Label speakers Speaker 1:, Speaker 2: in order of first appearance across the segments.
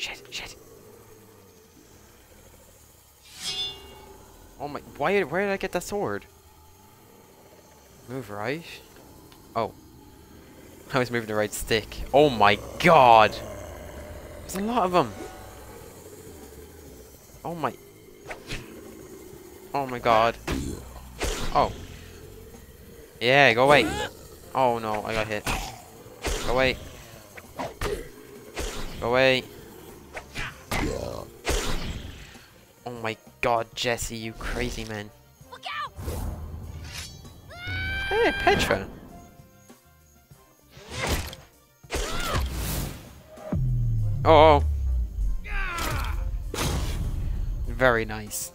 Speaker 1: Shit. Shit. Oh my, why, where did I get that sword? Move right? Oh. I was moving the right stick. Oh my god! There's a lot of them! Oh my... Oh my god. Oh. Yeah, go away. Oh no, I got hit. Go away. Go away. God, Jesse, you crazy man.
Speaker 2: Look out!
Speaker 1: Hey, Petra. Oh. Very nice.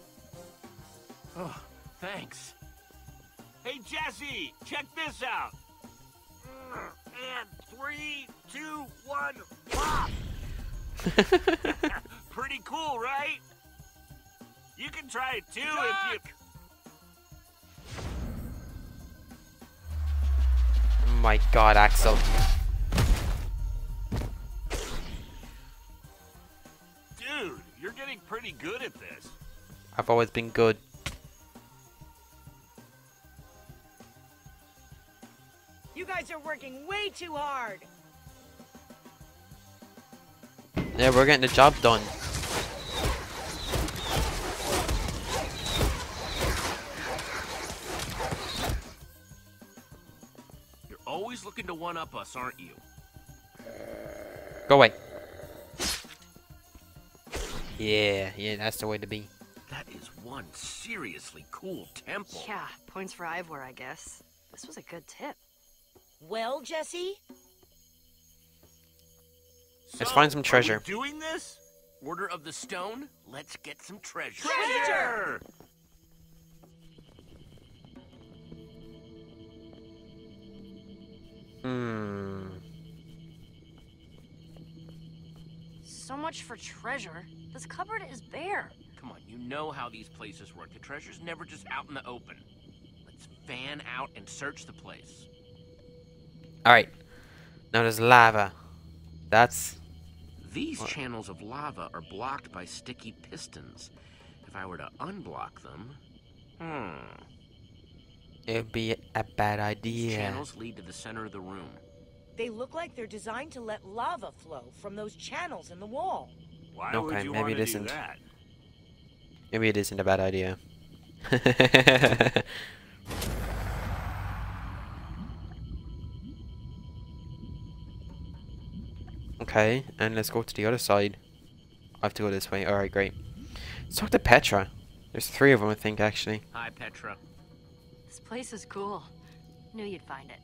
Speaker 3: Oh, thanks. Hey, Jesse, check this out. And three, two, one, pop. Pretty cool, right? You can try it too if you.
Speaker 1: my god, Axel.
Speaker 3: Dude, you're getting pretty good at this.
Speaker 1: I've always been good.
Speaker 2: You guys are working way too hard.
Speaker 1: Yeah, we're getting the job done.
Speaker 3: Looking to one up us, aren't you?
Speaker 1: Go away. Yeah, yeah, that's the way to be.
Speaker 3: That is one seriously cool temple.
Speaker 4: Yeah, points for Ivor, I guess. This was a good tip.
Speaker 2: Well, Jesse?
Speaker 1: Let's
Speaker 3: So,
Speaker 1: find some
Speaker 3: are we
Speaker 1: treasure.
Speaker 3: doing this? Order of the Stone? Let's get some treasure.
Speaker 2: Treasure!
Speaker 1: Hmm.
Speaker 4: So much for treasure. This cupboard is bare.
Speaker 3: Come on, you know how these places work. The treasure's never just out in the open. Let's fan out and search the place.
Speaker 1: Alright. Now there's lava. That's...
Speaker 3: These
Speaker 1: What?
Speaker 3: channels of lava are blocked by sticky pistons. If I were to unblock them, hmm.
Speaker 1: It'd be a bad
Speaker 3: These
Speaker 1: idea.
Speaker 3: channels lead to the center of the room.
Speaker 2: They look like they're designed to let lava flow from those channels in the wall.
Speaker 5: Why
Speaker 1: Okay,
Speaker 5: would you
Speaker 1: maybe
Speaker 5: want
Speaker 1: it
Speaker 5: to do
Speaker 1: isn't.
Speaker 5: that?
Speaker 1: Maybe it isn't a bad idea. okay, and let's go to the other side. I have to go this way. Alright, great. Let's talk to Petra. There's three of them, I think, actually.
Speaker 3: Hi, Petra.
Speaker 4: This place is cool. Knew you'd find it.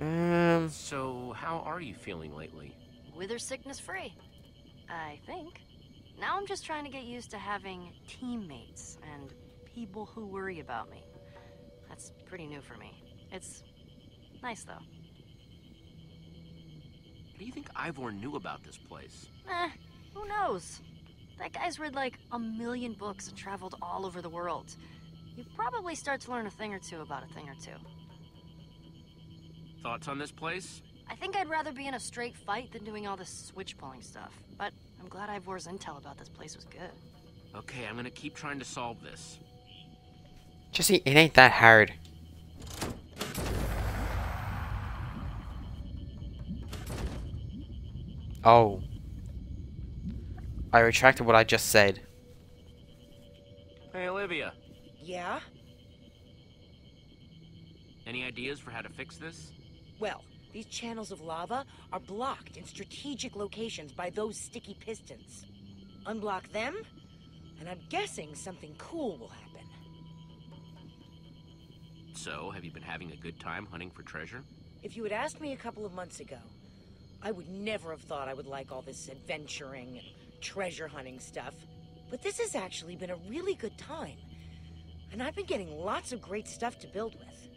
Speaker 1: Um,
Speaker 3: So, how are you feeling lately?
Speaker 4: Wither sickness free. I think. Now I'm just trying to get used to having teammates and people who worry about me. That's pretty new for me. It's nice though.
Speaker 3: What do you think Ivor knew about this place?
Speaker 4: Eh, who knows? That guy's read like a million books and traveled all over the world. You probably start to learn a thing or two about a thing or two.
Speaker 3: Thoughts on this place?
Speaker 4: I think I'd rather be in a straight fight than doing all this switch pulling stuff. But I'm glad Ivor's intel about this place was good.
Speaker 3: Okay, I'm gonna keep trying to solve this.
Speaker 1: Jesse, it ain't that hard. Oh. I retracted what I just said.
Speaker 3: Hey, Olivia.
Speaker 2: Yeah?
Speaker 3: Any ideas for how to fix this?
Speaker 2: Well, these channels of lava are blocked in strategic locations by those sticky pistons. Unblock them, and I'm guessing something cool will happen.
Speaker 3: So, have you been having a good time hunting for treasure?
Speaker 2: If you had asked me a couple of months ago, I would never have thought I would like all this adventuring and treasure hunting stuff. But this has actually been a really good time. And I've been getting lots of great stuff to build with.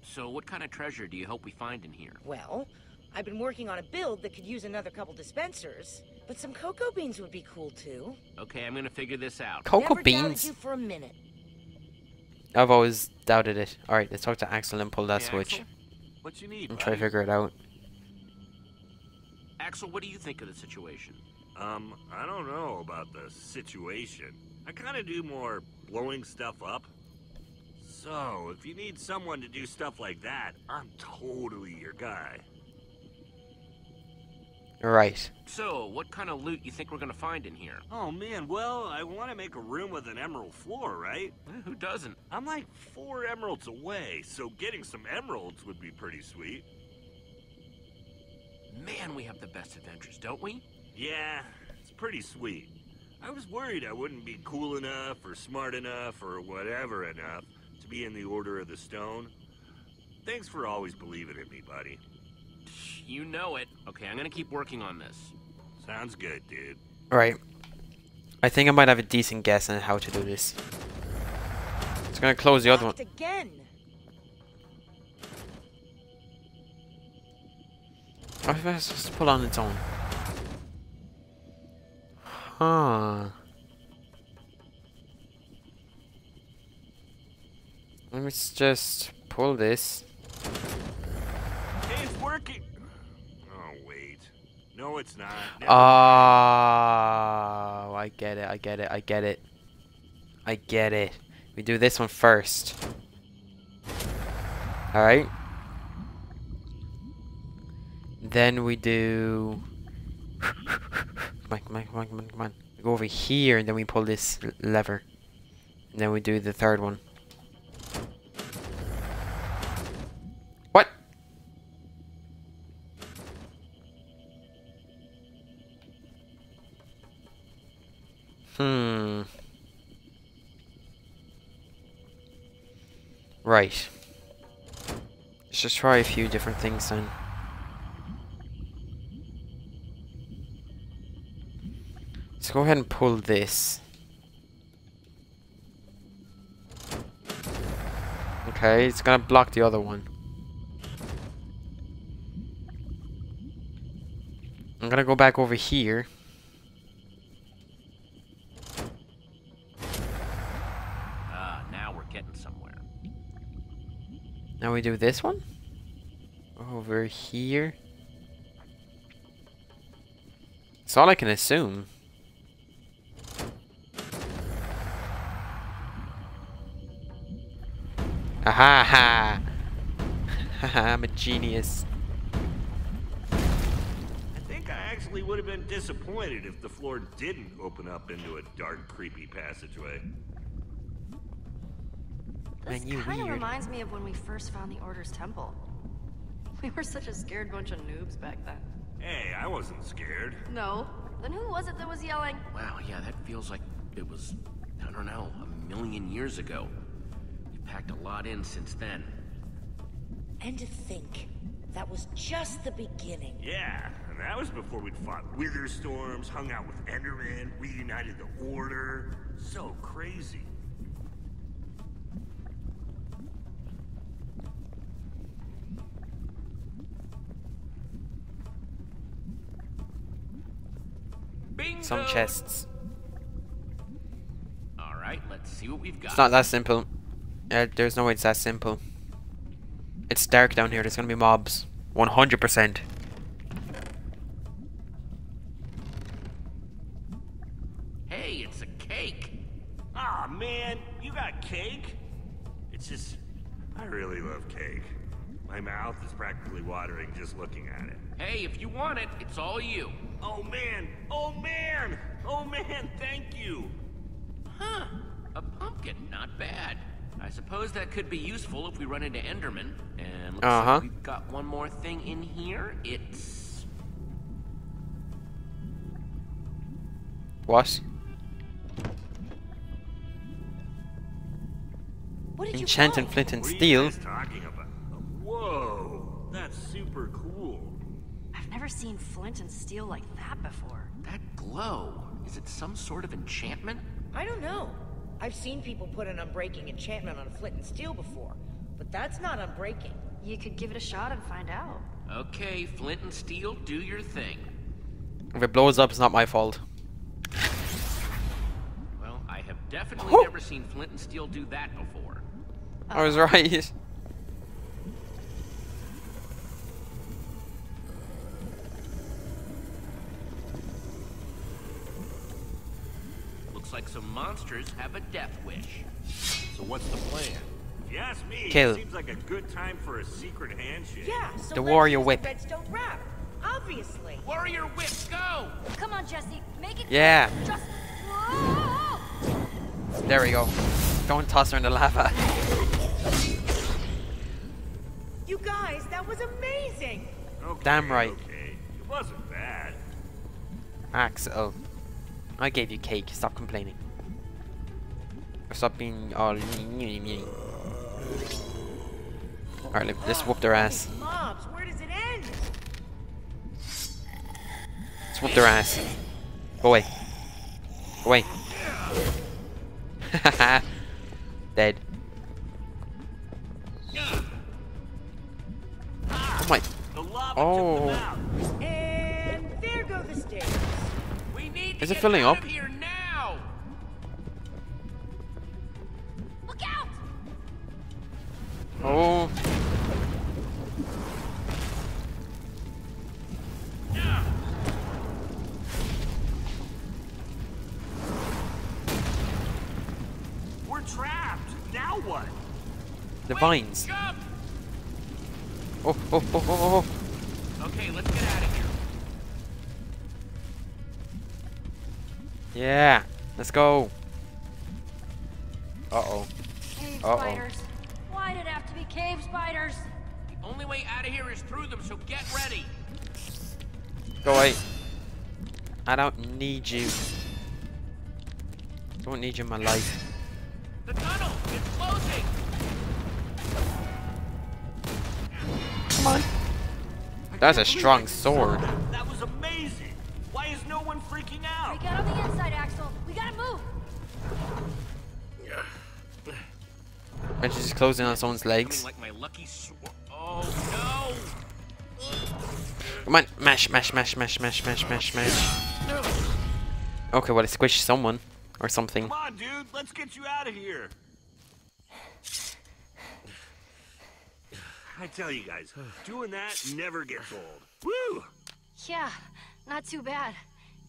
Speaker 3: So, what kind of treasure do you hope we find in here?
Speaker 2: Well, I've been working on a build that could use another couple dispensers. But some cocoa beans would be cool too.
Speaker 3: Okay, I'm gonna figure this out.
Speaker 1: Cocoa
Speaker 2: Never doubted
Speaker 1: beans?
Speaker 2: you for a minute.
Speaker 1: I've always doubted it. Alright, let's talk to Axel and pull that
Speaker 5: Hey,
Speaker 1: switch.
Speaker 5: Axel, What you need?
Speaker 1: And try to figure it out.
Speaker 3: Axel, what do you think of the situation?
Speaker 5: Um, I don't know about the situation. I kind of do more blowing stuff up. So, if you need someone to do stuff like that, I'm totally your guy.
Speaker 1: Right.
Speaker 3: So, what kind of loot you think we're gonna find in here?
Speaker 5: Oh man, well, I want to make a room with an emerald floor, right?
Speaker 3: Who doesn't?
Speaker 5: I'm like four emeralds away, so getting some emeralds would be pretty sweet.
Speaker 3: Man, we have the best adventures, don't we?
Speaker 5: Yeah, it's pretty sweet. I was worried I wouldn't be cool enough or smart enough or whatever enough to be in the Order of the Stone. Thanks for always believing in me, buddy.
Speaker 3: You know it. Okay, I'm gonna keep working on this.
Speaker 5: Sounds good, dude.
Speaker 1: Alright. I think I might have a decent guess on how to do this. It's gonna close the other one.
Speaker 2: Locked again.
Speaker 1: Oh, it's just pull on its own. Huh. Let me just pull this.
Speaker 5: Hey, it's working! Oh, wait. No, it's not.
Speaker 1: Oh,
Speaker 5: Never mind.
Speaker 1: Ah, I get it, I get it, I get it. I get it. We do this one first. Alright. Then we do... Come on, come on, come on, come on, come on. We go over here and then we pull this lever. And then we do the third one. What? Hmm. Right. Let's just try a few different things then. Let's go ahead and pull this. Okay, it's gonna block the other one. I'm gonna go back over here.
Speaker 3: Ah, now we're getting somewhere.
Speaker 1: Now we do this one. Over here. That's all I can assume. Aha ha! Haha, I'm a genius.
Speaker 5: I think I actually would have been disappointed if the floor didn't open up into a dark, creepy passageway.
Speaker 4: This kind of reminds me of when we first found the Order's temple. We were such a scared bunch of noobs back then.
Speaker 5: Hey, I wasn't scared.
Speaker 4: No. Then who was it that was yelling?
Speaker 3: Wow, yeah, that feels like it was, I don't know, a million years ago. We packed a lot in since then.
Speaker 2: And to think, that was just the beginning.
Speaker 5: Yeah, and that was before we'd fought wither storms, hung out with Enderman, reunited the Order. So crazy.
Speaker 3: Bingo!
Speaker 1: Some chests.
Speaker 3: All right, let's see what we've got.
Speaker 1: It's not that simple. Uh, there's no way it's that simple. It's dark down here. There's gonna be mobs. 100%.
Speaker 3: Hey, it's a cake.
Speaker 5: Ah, man, you got cake? It's just, I really love cake. My mouth is practically watering just looking at it.
Speaker 3: Hey, if you want it, it's all you.
Speaker 5: Oh man! Oh man! Oh man, thank you!
Speaker 3: Huh? A pumpkin, not bad. I suppose that could be useful if we run into Enderman. And looks
Speaker 1: Uh-huh.
Speaker 3: like we've got one more thing in here. It's
Speaker 1: What?
Speaker 2: What did you
Speaker 1: Enchanted flint and
Speaker 5: What are you
Speaker 1: steel.
Speaker 5: guys talking about? Whoa! That's super cool.
Speaker 4: I've never seen flint and steel like that before.
Speaker 3: that glow. Is it some sort of enchantment?
Speaker 2: I don't know. I've seen people put an unbreaking enchantment on a flint and steel before, but that's not unbreaking.
Speaker 4: You could give it a shot and find out.
Speaker 3: Okay, Flint and Steel, do your thing.
Speaker 1: If it blows up, it's not my fault.
Speaker 3: Well, I have definitely
Speaker 1: Whew.
Speaker 3: never seen Flint and Steel do that before.
Speaker 1: I was right.
Speaker 3: Looks like some monsters have a death wish.
Speaker 5: So what's the plan? If you ask me,
Speaker 1: Kill.
Speaker 5: it seems like a good time for a secret handshake.
Speaker 2: Yeah, so
Speaker 1: The warrior
Speaker 2: use
Speaker 1: whip.
Speaker 2: The redstone wrap. Obviously.
Speaker 3: Warrior whip, go!
Speaker 4: Come on, Jesse. Make it.
Speaker 1: Yeah.
Speaker 4: Just.
Speaker 1: There we go. Don't toss her in the lava.
Speaker 2: You guys, that was amazing.
Speaker 5: Okay,
Speaker 1: Damn right.
Speaker 5: Okay. It wasn't bad.
Speaker 1: Axel. Oh. I gave you cake. Stop complaining. Stop being all meany meany. Alright, let- let's whoop their ass.
Speaker 2: These Mobs, where does it end?
Speaker 1: Let's whoop their ass. Go away. Go away. Dead. Oh my. Oh.
Speaker 5: took them out.
Speaker 2: And there go the stairs.
Speaker 3: We need to
Speaker 1: Is it filling up?
Speaker 3: of here now!
Speaker 4: Look out!
Speaker 1: Oh.
Speaker 5: We're trapped. Now what?
Speaker 1: The
Speaker 3: Wait,
Speaker 1: vines.
Speaker 3: Jump!
Speaker 1: Oh, oh, oh, oh, oh.
Speaker 3: Okay, let's get out of here.
Speaker 1: Yeah. Let's go. Uh oh.
Speaker 4: Cave
Speaker 1: Uh-oh.
Speaker 4: spiders. Why did it have to be cave spiders?
Speaker 3: The only way out of here is through them, so get ready.
Speaker 1: Go away. I don't need you. Don't need you in my life.
Speaker 3: The tunnel! It's closing!
Speaker 1: Come on. That's a strong sword. And she's just closing on someone's
Speaker 3: Coming
Speaker 1: legs.
Speaker 3: like my lucky sword. Oh
Speaker 1: Come on. Mash, mash, mash, mash, mash, mash, mash, mash. Okay, well, it squished someone. Or something.
Speaker 5: Come on, dude. Let's get you out of here. I tell you guys, doing that never gets old. Woo!
Speaker 4: Yeah, not too bad.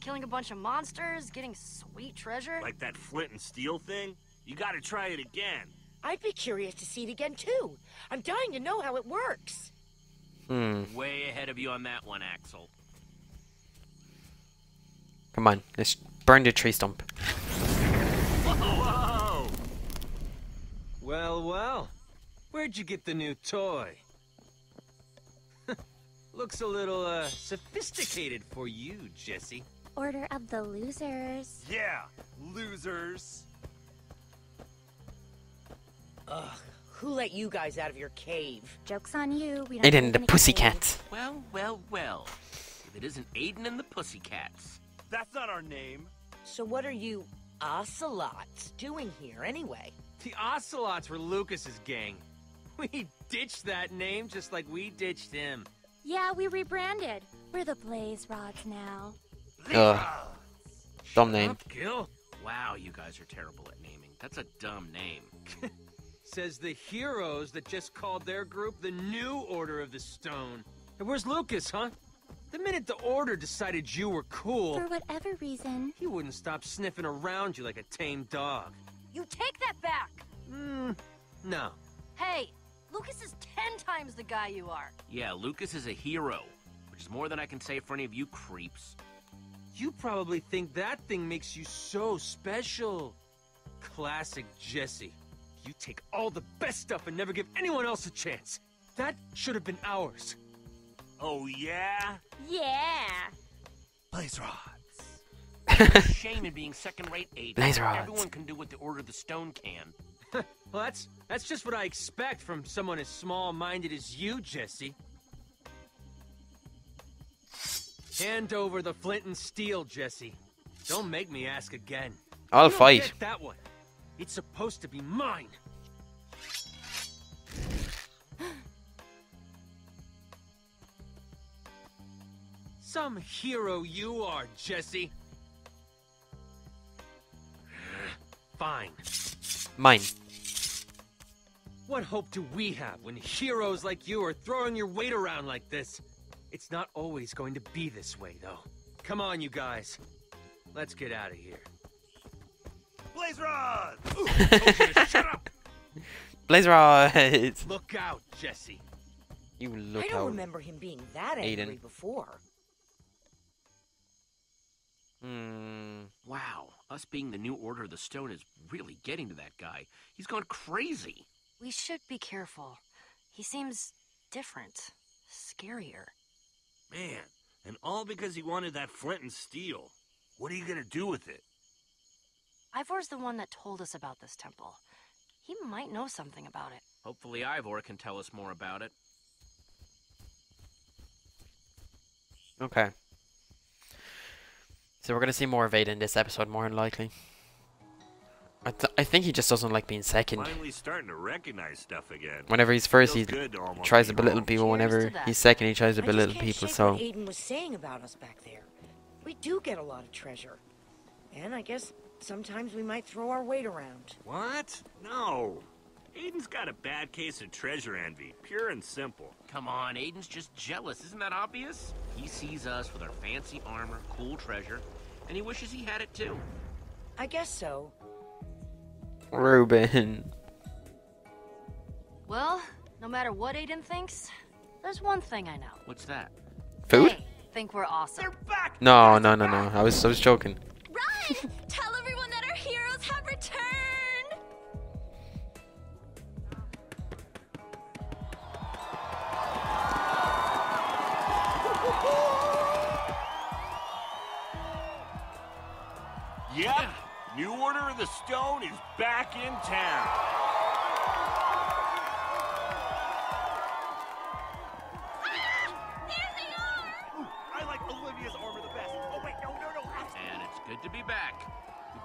Speaker 4: Killing a bunch of monsters, getting sweet treasure.
Speaker 5: Like that flint and steel thing? You gotta try it again.
Speaker 2: I'd be curious to see it again too. I'm dying to know how it works.
Speaker 1: Hmm.
Speaker 3: Way ahead of you on that one, Axel.
Speaker 1: Come on. Let's burn the tree stump.
Speaker 5: Whoa!
Speaker 6: Well, well. Where'd you get the new toy? Looks a little, uh, sophisticated for you, Jesse.
Speaker 7: Order of the losers.
Speaker 5: Yeah, losers.
Speaker 2: Ugh, who let you guys out of your cave?
Speaker 7: Joke's on you. We don't
Speaker 1: Aiden
Speaker 7: live
Speaker 1: and the
Speaker 7: in a
Speaker 1: Pussycat.
Speaker 3: Well, well, well. If it isn't Aiden and the Pussycats.
Speaker 5: That's not our name.
Speaker 2: So what are you ocelots doing here anyway?
Speaker 6: The Ocelots were Lucas's gang. We ditched that name just like we ditched him.
Speaker 7: Yeah, we rebranded. We're the Blaze Rods now.
Speaker 1: Ugh. Dumb name.
Speaker 6: Up, Gil.
Speaker 3: Wow, you guys are terrible at naming. That's a dumb name.
Speaker 6: Says the heroes that just called their group the New Order of the Stone. And where's Lucas, huh? The minute the Order decided you were cool,
Speaker 7: For whatever reason,
Speaker 6: he wouldn't stop sniffing around you like a tame dog.
Speaker 4: You take that back!
Speaker 6: Hmm, no.
Speaker 4: Hey, Lucas is ten times the guy you are.
Speaker 3: Yeah, Lucas is a hero, which is more than I can say for any of you creeps.
Speaker 6: You probably think that thing makes you so special. Classic Jesse. You take all the best stuff and never give anyone else a chance. That should have been ours.
Speaker 5: Oh, yeah?
Speaker 7: yeah.
Speaker 5: Blaze rods.
Speaker 3: Shame in being second-rate Aiden.
Speaker 1: Laser rods.
Speaker 3: Everyone can do what the Order of the Stone can.
Speaker 6: Well, that's that's just what I expect from someone as small-minded as you, Jesse. Hand over the flint and steel, Jesse. Don't make me ask again.
Speaker 1: I'll
Speaker 6: You
Speaker 1: fight.
Speaker 6: that one. It's supposed to be mine. Some hero you are, Jesse. Fine.
Speaker 1: Mine.
Speaker 6: What hope do we have when heroes like you are throwing your weight around like this? It's not always going to be this way, though. Come on, you guys. Let's get out of here.
Speaker 5: Blaze rod!
Speaker 6: Shut up!
Speaker 1: Blaze rods!
Speaker 6: Look out, Jesse.
Speaker 1: You look- out.
Speaker 2: I don't
Speaker 1: out.
Speaker 2: remember him being that angry
Speaker 1: Aiden.
Speaker 2: before.
Speaker 1: Hmm.
Speaker 3: Wow, us being the new Order of the Stone is really getting to that guy. He's gone crazy.
Speaker 4: We should be careful. He seems different, scarier.
Speaker 5: Man, and all because he wanted that flint and steel. What are you gonna do with it?
Speaker 4: Ivor's the one that told us about this temple. He might know something about it.
Speaker 3: Hopefully Ivor can tell us more about it.
Speaker 1: Okay. So we're gonna see more of Aiden this episode, more than likely. I, th I think he just doesn't like being second.
Speaker 5: Finally starting to recognize stuff again.
Speaker 1: Whenever he's first, he
Speaker 5: Feels good to almost
Speaker 1: tries to belittle people.
Speaker 4: Cheers
Speaker 1: Whenever he's second, he tries to belittle people. So
Speaker 2: Aiden was saying about us back there. We do get a lot of treasure. And I guess sometimes we might throw our weight around.
Speaker 5: What? No. Aiden's got a bad case of treasure envy, pure and simple.
Speaker 3: Come on, Aiden's just jealous. Isn't that obvious? He sees us with our fancy armor, cool treasure, and he wishes he had it too.
Speaker 2: I guess so.
Speaker 1: Reuben.
Speaker 4: Well, no matter what Aiden thinks, there's one thing I know.
Speaker 3: What's that?
Speaker 1: Food?
Speaker 4: They think we're awesome.
Speaker 5: back!
Speaker 1: No, no, no, no. I was I was joking.
Speaker 7: Tell everyone that our heroes have returned!
Speaker 5: Yep. New Order of the Stone is back in town.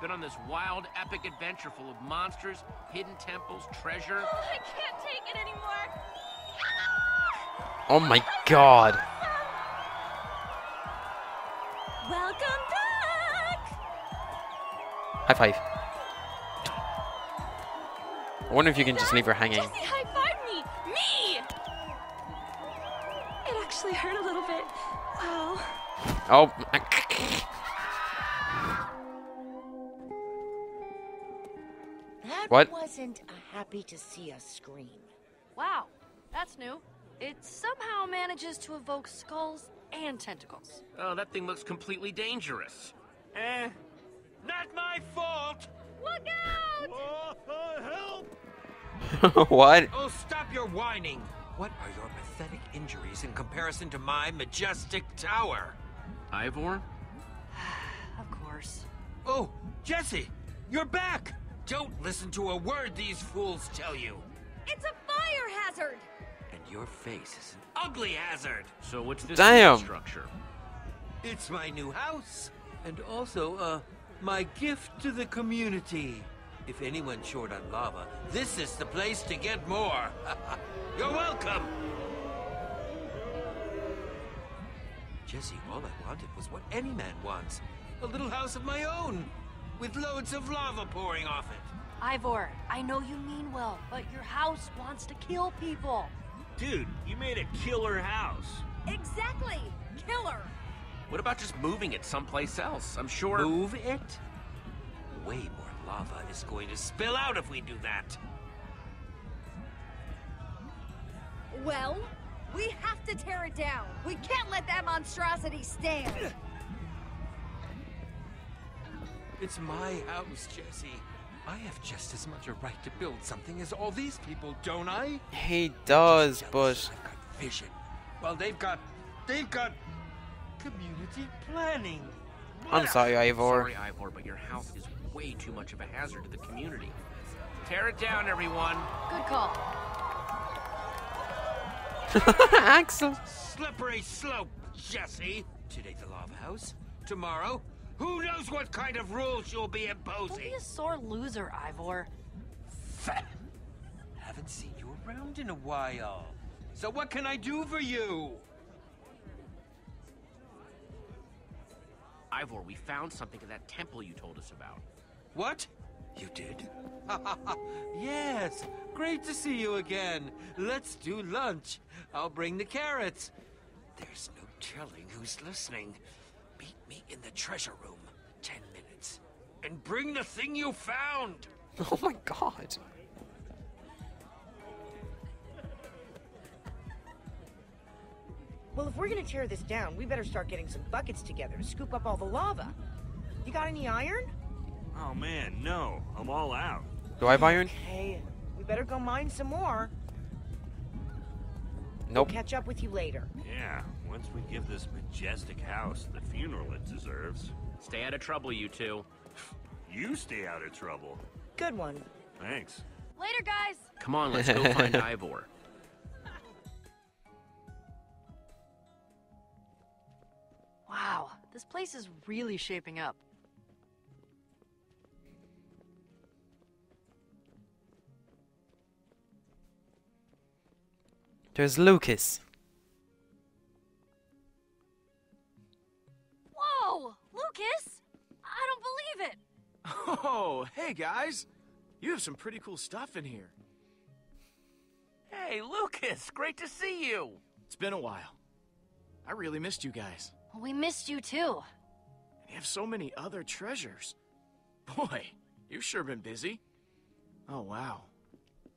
Speaker 3: Been on this wild, epic adventure full of monsters, hidden temples, treasure.
Speaker 7: Oh, I can't take it anymore!
Speaker 1: Oh my god.
Speaker 7: Welcome back!
Speaker 1: High five. I wonder if you can just leave her hanging.
Speaker 7: Jesse high-fived me! Me! It actually hurt a little bit. Wow.
Speaker 1: Oh.
Speaker 2: oh.
Speaker 1: What?
Speaker 2: wasn't a happy to see us scream.
Speaker 4: Wow, that's new. It somehow manages to evoke skulls and tentacles.
Speaker 3: Oh, that thing looks completely dangerous.
Speaker 5: Eh, not my fault.
Speaker 7: Look out!
Speaker 5: Oh, help!
Speaker 1: what?
Speaker 6: Oh, stop your whining! What are your pathetic injuries in comparison to my majestic tower?
Speaker 3: Ivor?
Speaker 4: Of course.
Speaker 6: Oh, Jesse, you're back! Don't listen to a word these fools tell you.
Speaker 7: It's a fire hazard!
Speaker 6: And your face is an ugly hazard.
Speaker 3: So what's this
Speaker 1: Damn.
Speaker 3: structure?
Speaker 6: It's my new house, and also, uh, my gift to the community. If anyone's short on lava, this is the place to get more. You're welcome. Jesse, all I wanted was what any man wants. A little house of my own, with loads of lava pouring off it.
Speaker 4: Ivor, I know you mean well, but your house wants to kill people.
Speaker 5: Dude, you made a killer house.
Speaker 7: Exactly! Killer!
Speaker 3: What about just moving it someplace else? I'm sure.
Speaker 6: Move it? Way more lava is going to spill out if we do that.
Speaker 8: Well, we have to tear it down. We can't let that monstrosity stand.
Speaker 6: It's my house, Jesse. I have just as much a right to build something as all these people, don't I?
Speaker 1: He does,
Speaker 6: Just
Speaker 1: but
Speaker 6: I've got vision. Well, they've got, they've got community planning.
Speaker 1: I'm sorry, Ivor.
Speaker 3: Sorry, Ivor, but your house is way too much of a hazard to the community. Tear it down, everyone.
Speaker 4: Good call.
Speaker 1: Axel.
Speaker 6: Slippery slope, Jesse. Today the lava house. Tomorrow, who knows what kind of rules you'll be
Speaker 4: Don't
Speaker 6: imposing.
Speaker 4: be a sore loser, Ivor.
Speaker 6: Fat. Haven't seen you around in a while. So what can I do for you?
Speaker 3: Ivor, we found something in that temple you told us about.
Speaker 6: What? You did? yes. Great to see you again. Let's do lunch. I'll bring the carrots. There's no telling who's listening. Meet me in the treasure room. Ten minutes.
Speaker 3: and bring the thing you found.
Speaker 1: Oh my god.
Speaker 2: Well, if we're gonna tear this down, we better start getting some buckets together to scoop up all the lava. You got any iron?
Speaker 5: Oh man, no. I'm all out.
Speaker 1: Do I have iron?
Speaker 2: Okay, we better go mine some more.
Speaker 1: Nope.
Speaker 2: Catch up with you later.
Speaker 5: Yeah, once we give this majestic house the funeral it deserves.
Speaker 3: Stay out of trouble, you two.
Speaker 5: You stay out of trouble.
Speaker 2: Good one.
Speaker 5: Thanks.
Speaker 8: Later, guys.
Speaker 3: Come on, let's go find Ivor.
Speaker 4: Wow, this place is really shaping up.
Speaker 1: There's Lucas.
Speaker 4: Whoa! Lucas! I don't believe it!
Speaker 9: Oh, hey guys! You have some pretty cool stuff in here.
Speaker 3: Hey, Lucas, great to see you.
Speaker 9: It's been a while. I really missed you guys.
Speaker 4: We missed you too.
Speaker 9: And you have so many other treasures. Boy, you've sure been busy. Oh, wow.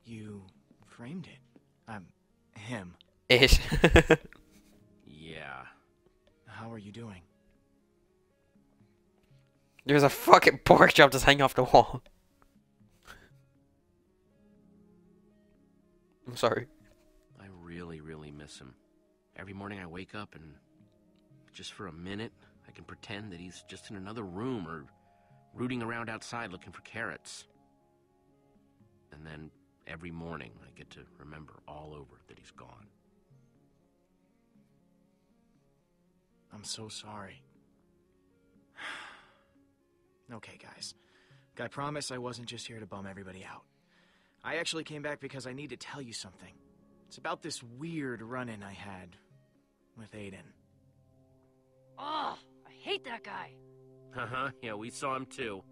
Speaker 9: You framed it. I'm him.
Speaker 1: It.
Speaker 3: Yeah.
Speaker 9: How are you doing?
Speaker 1: There's a fucking pork chop just hanging off the wall. I'm sorry.
Speaker 3: I really, really miss him. Every morning I wake up and just for a minute, I can pretend that he's just in another room or rooting around outside looking for carrots. And then every morning I get to remember all over that he's gone.
Speaker 9: I'm so sorry. Okay, guys. I promise I wasn't just here to bum everybody out. I actually came back because I need to tell you something. It's about this weird run in I had with Aiden.
Speaker 4: Ugh, I hate that guy.
Speaker 3: Uh huh, yeah, we saw him too.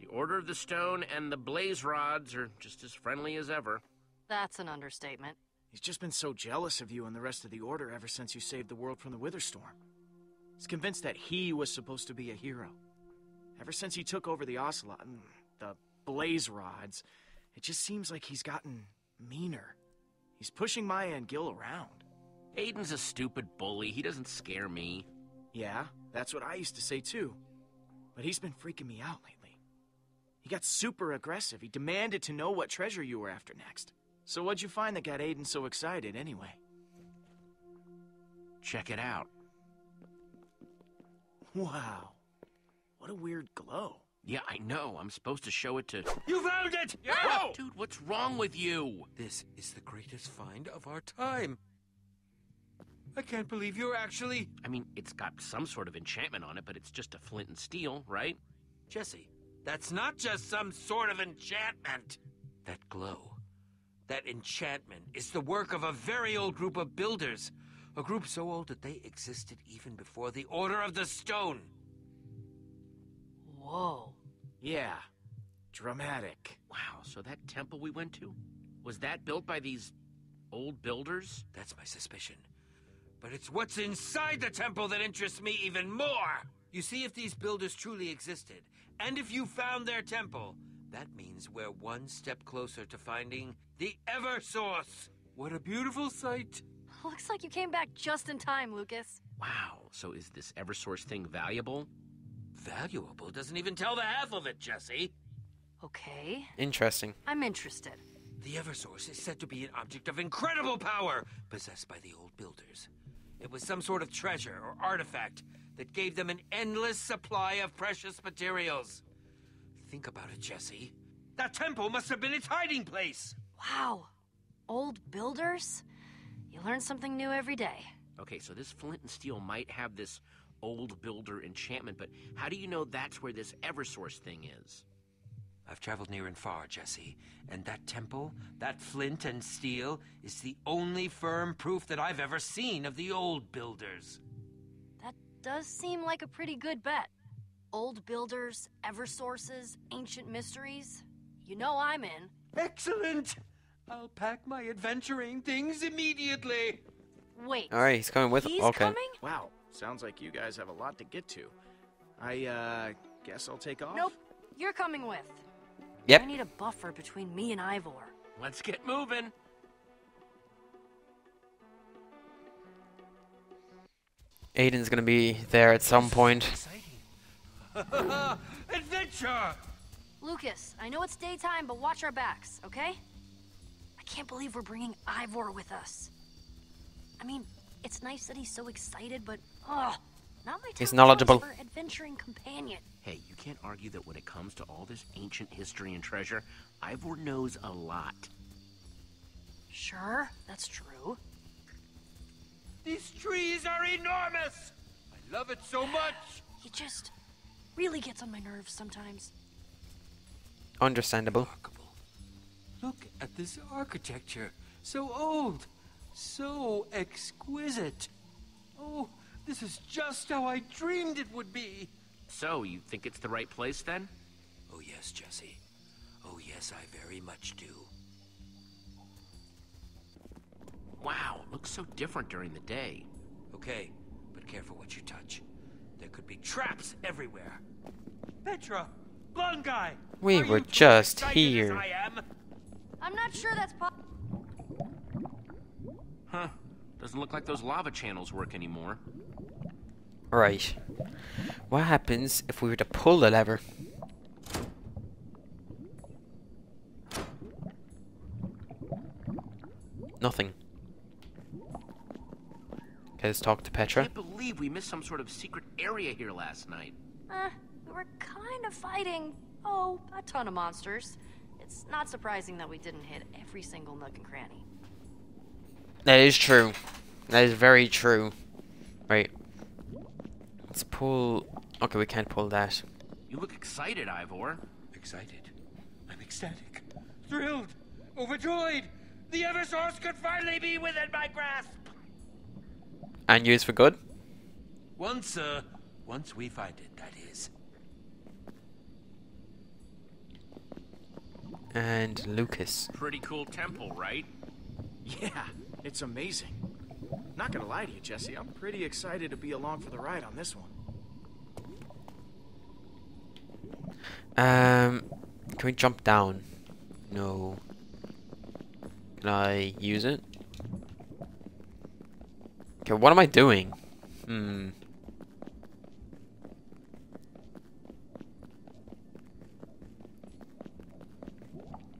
Speaker 3: The Order of the Stone and the Blaze Rods are just as friendly as ever.
Speaker 4: That's an understatement.
Speaker 9: He's just been so jealous of you and the rest of the Order ever since you saved the world from the Witherstorm. He's convinced that he was supposed to be a hero. Ever since he took over the Ocelot and the Blaze Rods, it just seems like he's gotten meaner. He's pushing Maya and Gil around.
Speaker 3: Aiden's a stupid bully. He doesn't scare me.
Speaker 9: Yeah, that's what I used to say too. But he's been freaking me out lately. He got super aggressive. He demanded to know what treasure you were after next. So what'd you find that got Aiden so excited anyway?
Speaker 3: Check it out.
Speaker 9: Wow. What a weird glow.
Speaker 3: Yeah, I know. I'm supposed to show it to.
Speaker 6: You found it!
Speaker 3: Whoa! Dude, what's wrong with you?
Speaker 6: This is the greatest find of our time. I can't believe you're actually.
Speaker 3: I mean, it's got some sort of enchantment on it, but it's just a flint and steel, right?
Speaker 6: Jesse, that's not just some sort of enchantment. That glow, that enchantment, is the work of a very old group of builders. A group so old that they existed even before the Order of the Stone.
Speaker 4: Whoa.
Speaker 9: Yeah. Dramatic.
Speaker 3: Wow, so that temple we went to, was that built by these old builders?
Speaker 6: That's my suspicion. But it's what's inside the temple that interests me even more. You see, if these builders truly existed, and if you found their temple, that means we're one step closer to finding the Eversource. What a beautiful sight.
Speaker 4: Looks like you came back just in time, Lucas.
Speaker 3: Wow, so is this Eversource thing valuable?
Speaker 6: Valuable doesn't even tell the half of it, Jesse.
Speaker 4: Okay,
Speaker 1: Interesting.
Speaker 4: I'm interested.
Speaker 6: The Eversource is said to be an object of incredible power possessed by the old builders. It was some sort of treasure or artifact that gave them an endless supply of precious materials. Think about it, Jesse. That temple must have been its hiding place.
Speaker 4: Wow. Old builders? You learn something new every day.
Speaker 3: Okay, so this flint and steel might have this old builder enchantment, but how do you know that's where this Eversource thing is?
Speaker 6: I've traveled near and far, Jesse, and that temple, that flint and steel, is the only firm proof that I've ever seen of the old builders.
Speaker 4: That does seem like a pretty good bet. Old builders, Eversources, ancient mysteries. You know I'm in.
Speaker 6: Excellent! I'll pack my adventuring things immediately.
Speaker 4: Wait.
Speaker 1: Alright, he's coming with
Speaker 4: He's
Speaker 1: Okay.
Speaker 4: coming?
Speaker 9: Wow, sounds like you guys have a lot to get to. I, uh, guess I'll take off?
Speaker 4: Nope. you're coming with.
Speaker 1: Yep.
Speaker 4: I need a buffer between me and Ivor.
Speaker 3: Let's get moving.
Speaker 1: Aiden's gonna be there at some point.
Speaker 6: Adventure!
Speaker 4: Lucas, I know it's daytime, but watch our backs, okay? I can't believe we're bringing Ivor with us. I mean, it's nice that he's so excited, but oh, not my
Speaker 1: He's knowledgeable.
Speaker 4: adventuring companion.
Speaker 3: Hey, you can't argue that when it comes to all this ancient history and treasure, Ivor knows a lot.
Speaker 4: Sure, that's true.
Speaker 6: These trees are enormous! I love it so much!
Speaker 4: He just really gets on my nerves sometimes.
Speaker 1: Understandable.
Speaker 6: Remarkable. Look at this architecture. So old. So exquisite. Oh, this is just how I dreamed it would be.
Speaker 3: So, you think it's the right place then?
Speaker 10: Oh yes, Jesse. Oh yes, I very much do.
Speaker 3: Wow, looks so different during the day.
Speaker 10: Okay, but careful what you touch. There could be traps everywhere.
Speaker 6: Petra! Blonde guy!
Speaker 1: We
Speaker 6: are
Speaker 1: were
Speaker 6: too
Speaker 1: just
Speaker 6: excited as
Speaker 1: here.
Speaker 6: I am?
Speaker 4: I'm not sure that's po-
Speaker 3: Huh. Doesn't look like those lava channels work anymore.
Speaker 1: Right. What happens if we were to pull the lever? Nothing. Okay, let's talk to Petra.
Speaker 3: I
Speaker 1: Petra.
Speaker 3: can't believe we missed some sort of secret area here last night.
Speaker 4: Uh, we were kind of fighting, oh, a ton of monsters. It's not surprising that we didn't hit every single nook and cranny.
Speaker 1: That is true. That is very true. Right. Let's pull... Okay, we can't pull that.
Speaker 3: You look excited, Ivor.
Speaker 10: Excited.
Speaker 6: I'm ecstatic. Thrilled. Overjoyed. The Eversource could finally be within my grasp.
Speaker 1: And used for good?
Speaker 10: Once, uh, once we find it, that is.
Speaker 1: And Lucas.
Speaker 3: Pretty cool temple, right?
Speaker 9: Yeah, it's amazing. Not gonna lie to you, Jesse, I'm pretty excited to be along for the ride on this one.
Speaker 1: Um, can we jump down? No. Can I use it? Okay, what am I doing? Hmm.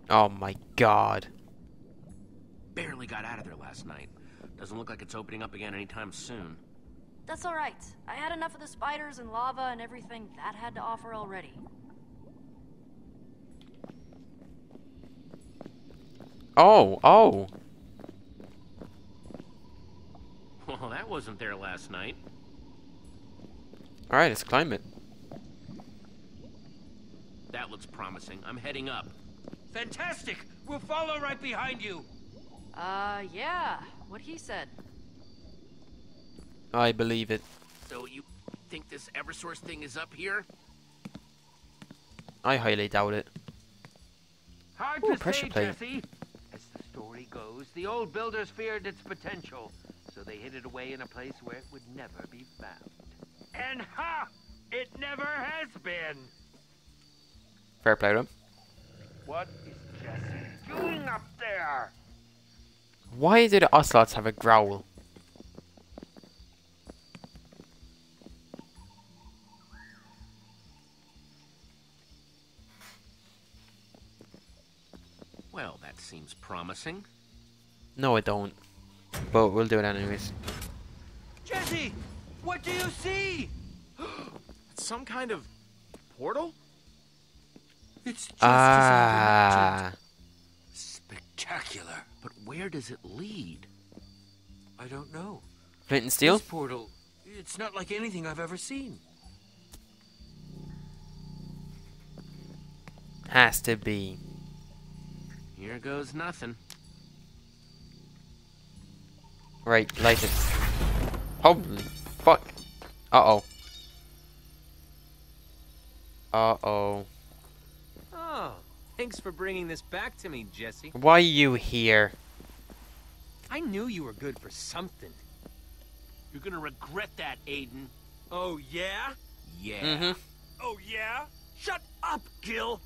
Speaker 1: Oh my god.
Speaker 3: Barely got out of there last night. Doesn't look like it's opening up again anytime soon.
Speaker 4: That's alright. I had enough of the spiders and lava and everything that had to offer already.
Speaker 1: Oh, oh.
Speaker 3: Well, that wasn't there last night.
Speaker 1: Alright, let's climb it.
Speaker 3: That looks promising. I'm heading up.
Speaker 6: Fantastic. We'll follow right behind you.
Speaker 4: Uh, yeah, what he said.
Speaker 1: I believe it.
Speaker 3: So you think this Eversource thing is up here?
Speaker 1: I highly doubt it.
Speaker 11: Hard
Speaker 1: Ooh,
Speaker 11: to
Speaker 1: pressure
Speaker 11: say,
Speaker 1: plate.
Speaker 11: Jesse. As the story goes, the old builders feared its potential, so they hid it away in a place where it would never be found. And ha! It never has been.
Speaker 1: Fair play to him.
Speaker 11: What is Jesse doing up there?
Speaker 1: Why do the ocelots have a growl?
Speaker 3: Well, that seems promising.
Speaker 1: No, I don't. But we'll do it anyways.
Speaker 6: Jesse, what do you see?
Speaker 9: It's some kind of portal?
Speaker 10: It's just
Speaker 1: Ah.
Speaker 10: spectacular.
Speaker 3: But where does it lead?
Speaker 10: I don't know.
Speaker 1: Flint and steel?
Speaker 10: This portal, it's not like anything I've ever seen.
Speaker 1: Has to be.
Speaker 3: Here goes nothing.
Speaker 1: Right, light it. Holy fuck. Uh oh. Uh oh.
Speaker 6: Thanks for bringing this back to me, Jesse.
Speaker 1: Why are you here?
Speaker 6: I knew you were good for something.
Speaker 3: You're gonna regret that, Aiden.
Speaker 6: Oh, yeah?
Speaker 3: Yeah.
Speaker 1: Mm hmm.
Speaker 6: Oh, yeah?
Speaker 12: Shut up, Gill!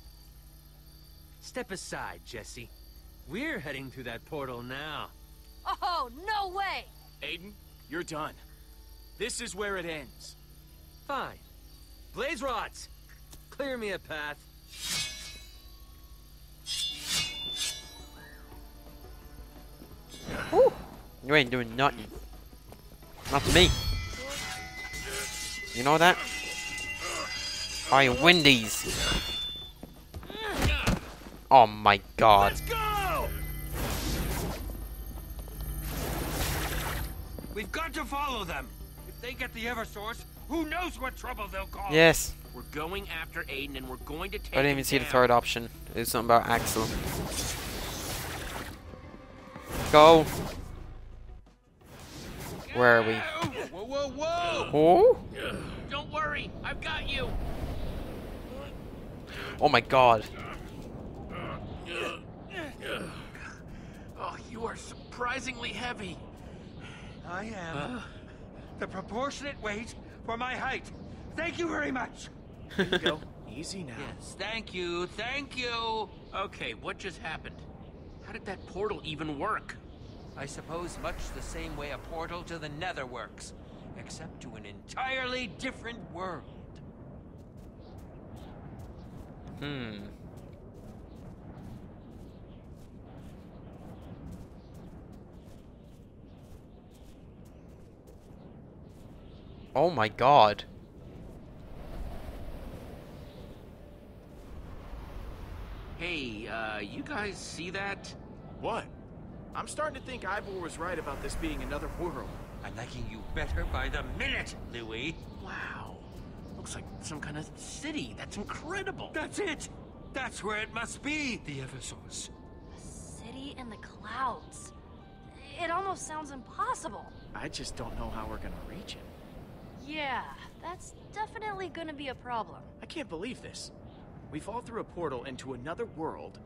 Speaker 12: Step aside, Jesse. We're heading through that portal now.
Speaker 4: Oh, no way!
Speaker 9: Aiden, you're done. This is where it ends.
Speaker 12: Fine. Blaze rods! Clear me a path.
Speaker 1: You ain't doing nothing. Not to me. You know that? I win these. Oh my god.
Speaker 6: Go! We've got to follow them. If they get the Eversource, who knows what trouble they'll cause?
Speaker 1: Yes.
Speaker 3: We're going after Aiden, and we're going to take
Speaker 1: I didn't even see the third option. It was something about Axel. Go. Where are we?
Speaker 3: Whoa, whoa, whoa!
Speaker 1: Oh?
Speaker 3: Don't worry, I've got you.
Speaker 1: Oh my god.
Speaker 3: Oh, you are surprisingly heavy.
Speaker 6: I am the proportionate weight for my height. Thank you very much.
Speaker 9: Here you go. Easy now.
Speaker 6: Yes, thank you, thank you.
Speaker 3: Okay, what just happened? How did that portal even work?
Speaker 6: I suppose much the same way a portal to the Nether works, except to an entirely different world.
Speaker 1: Hmm. Oh my god.
Speaker 3: Hey, uh, you guys see that?
Speaker 9: What? I'm starting to think Ivor was right about this being another world.
Speaker 6: I'm liking you better by the minute, Louis.
Speaker 3: Wow. Looks like some kind of city. That's incredible.
Speaker 6: That's it. That's where it must be, the Eversource.
Speaker 4: A city in the clouds. It almost sounds impossible.
Speaker 9: I just don't know how we're gonna reach it.
Speaker 4: Yeah, that's definitely gonna be a problem.
Speaker 9: I can't believe this. We fall through a portal into another world,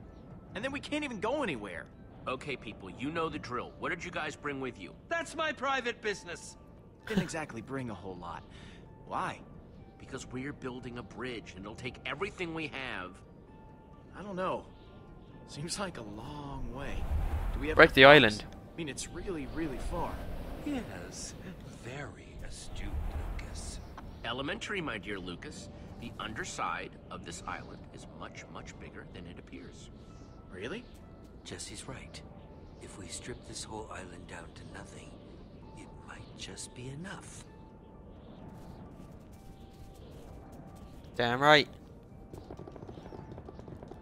Speaker 9: and then we can't even go anywhere.
Speaker 3: Okay, people, you know the drill. What did you guys bring with you?
Speaker 6: That's my private business.
Speaker 9: Didn't exactly bring a whole lot. Why?
Speaker 3: Because we're building a bridge, and it'll take everything we have.
Speaker 9: I don't know. Seems like a long way. Do we have
Speaker 1: Break the
Speaker 9: blocks?
Speaker 1: island.
Speaker 9: I mean, it's really, really far.
Speaker 6: Yes, very astute, Lukas.
Speaker 3: Elementary, my dear Lukas. The underside of this island is much, much bigger than it appears.
Speaker 9: Really?
Speaker 13: Jesse's right. If we strip this whole island down to nothing, it might just be enough.
Speaker 1: Damn right.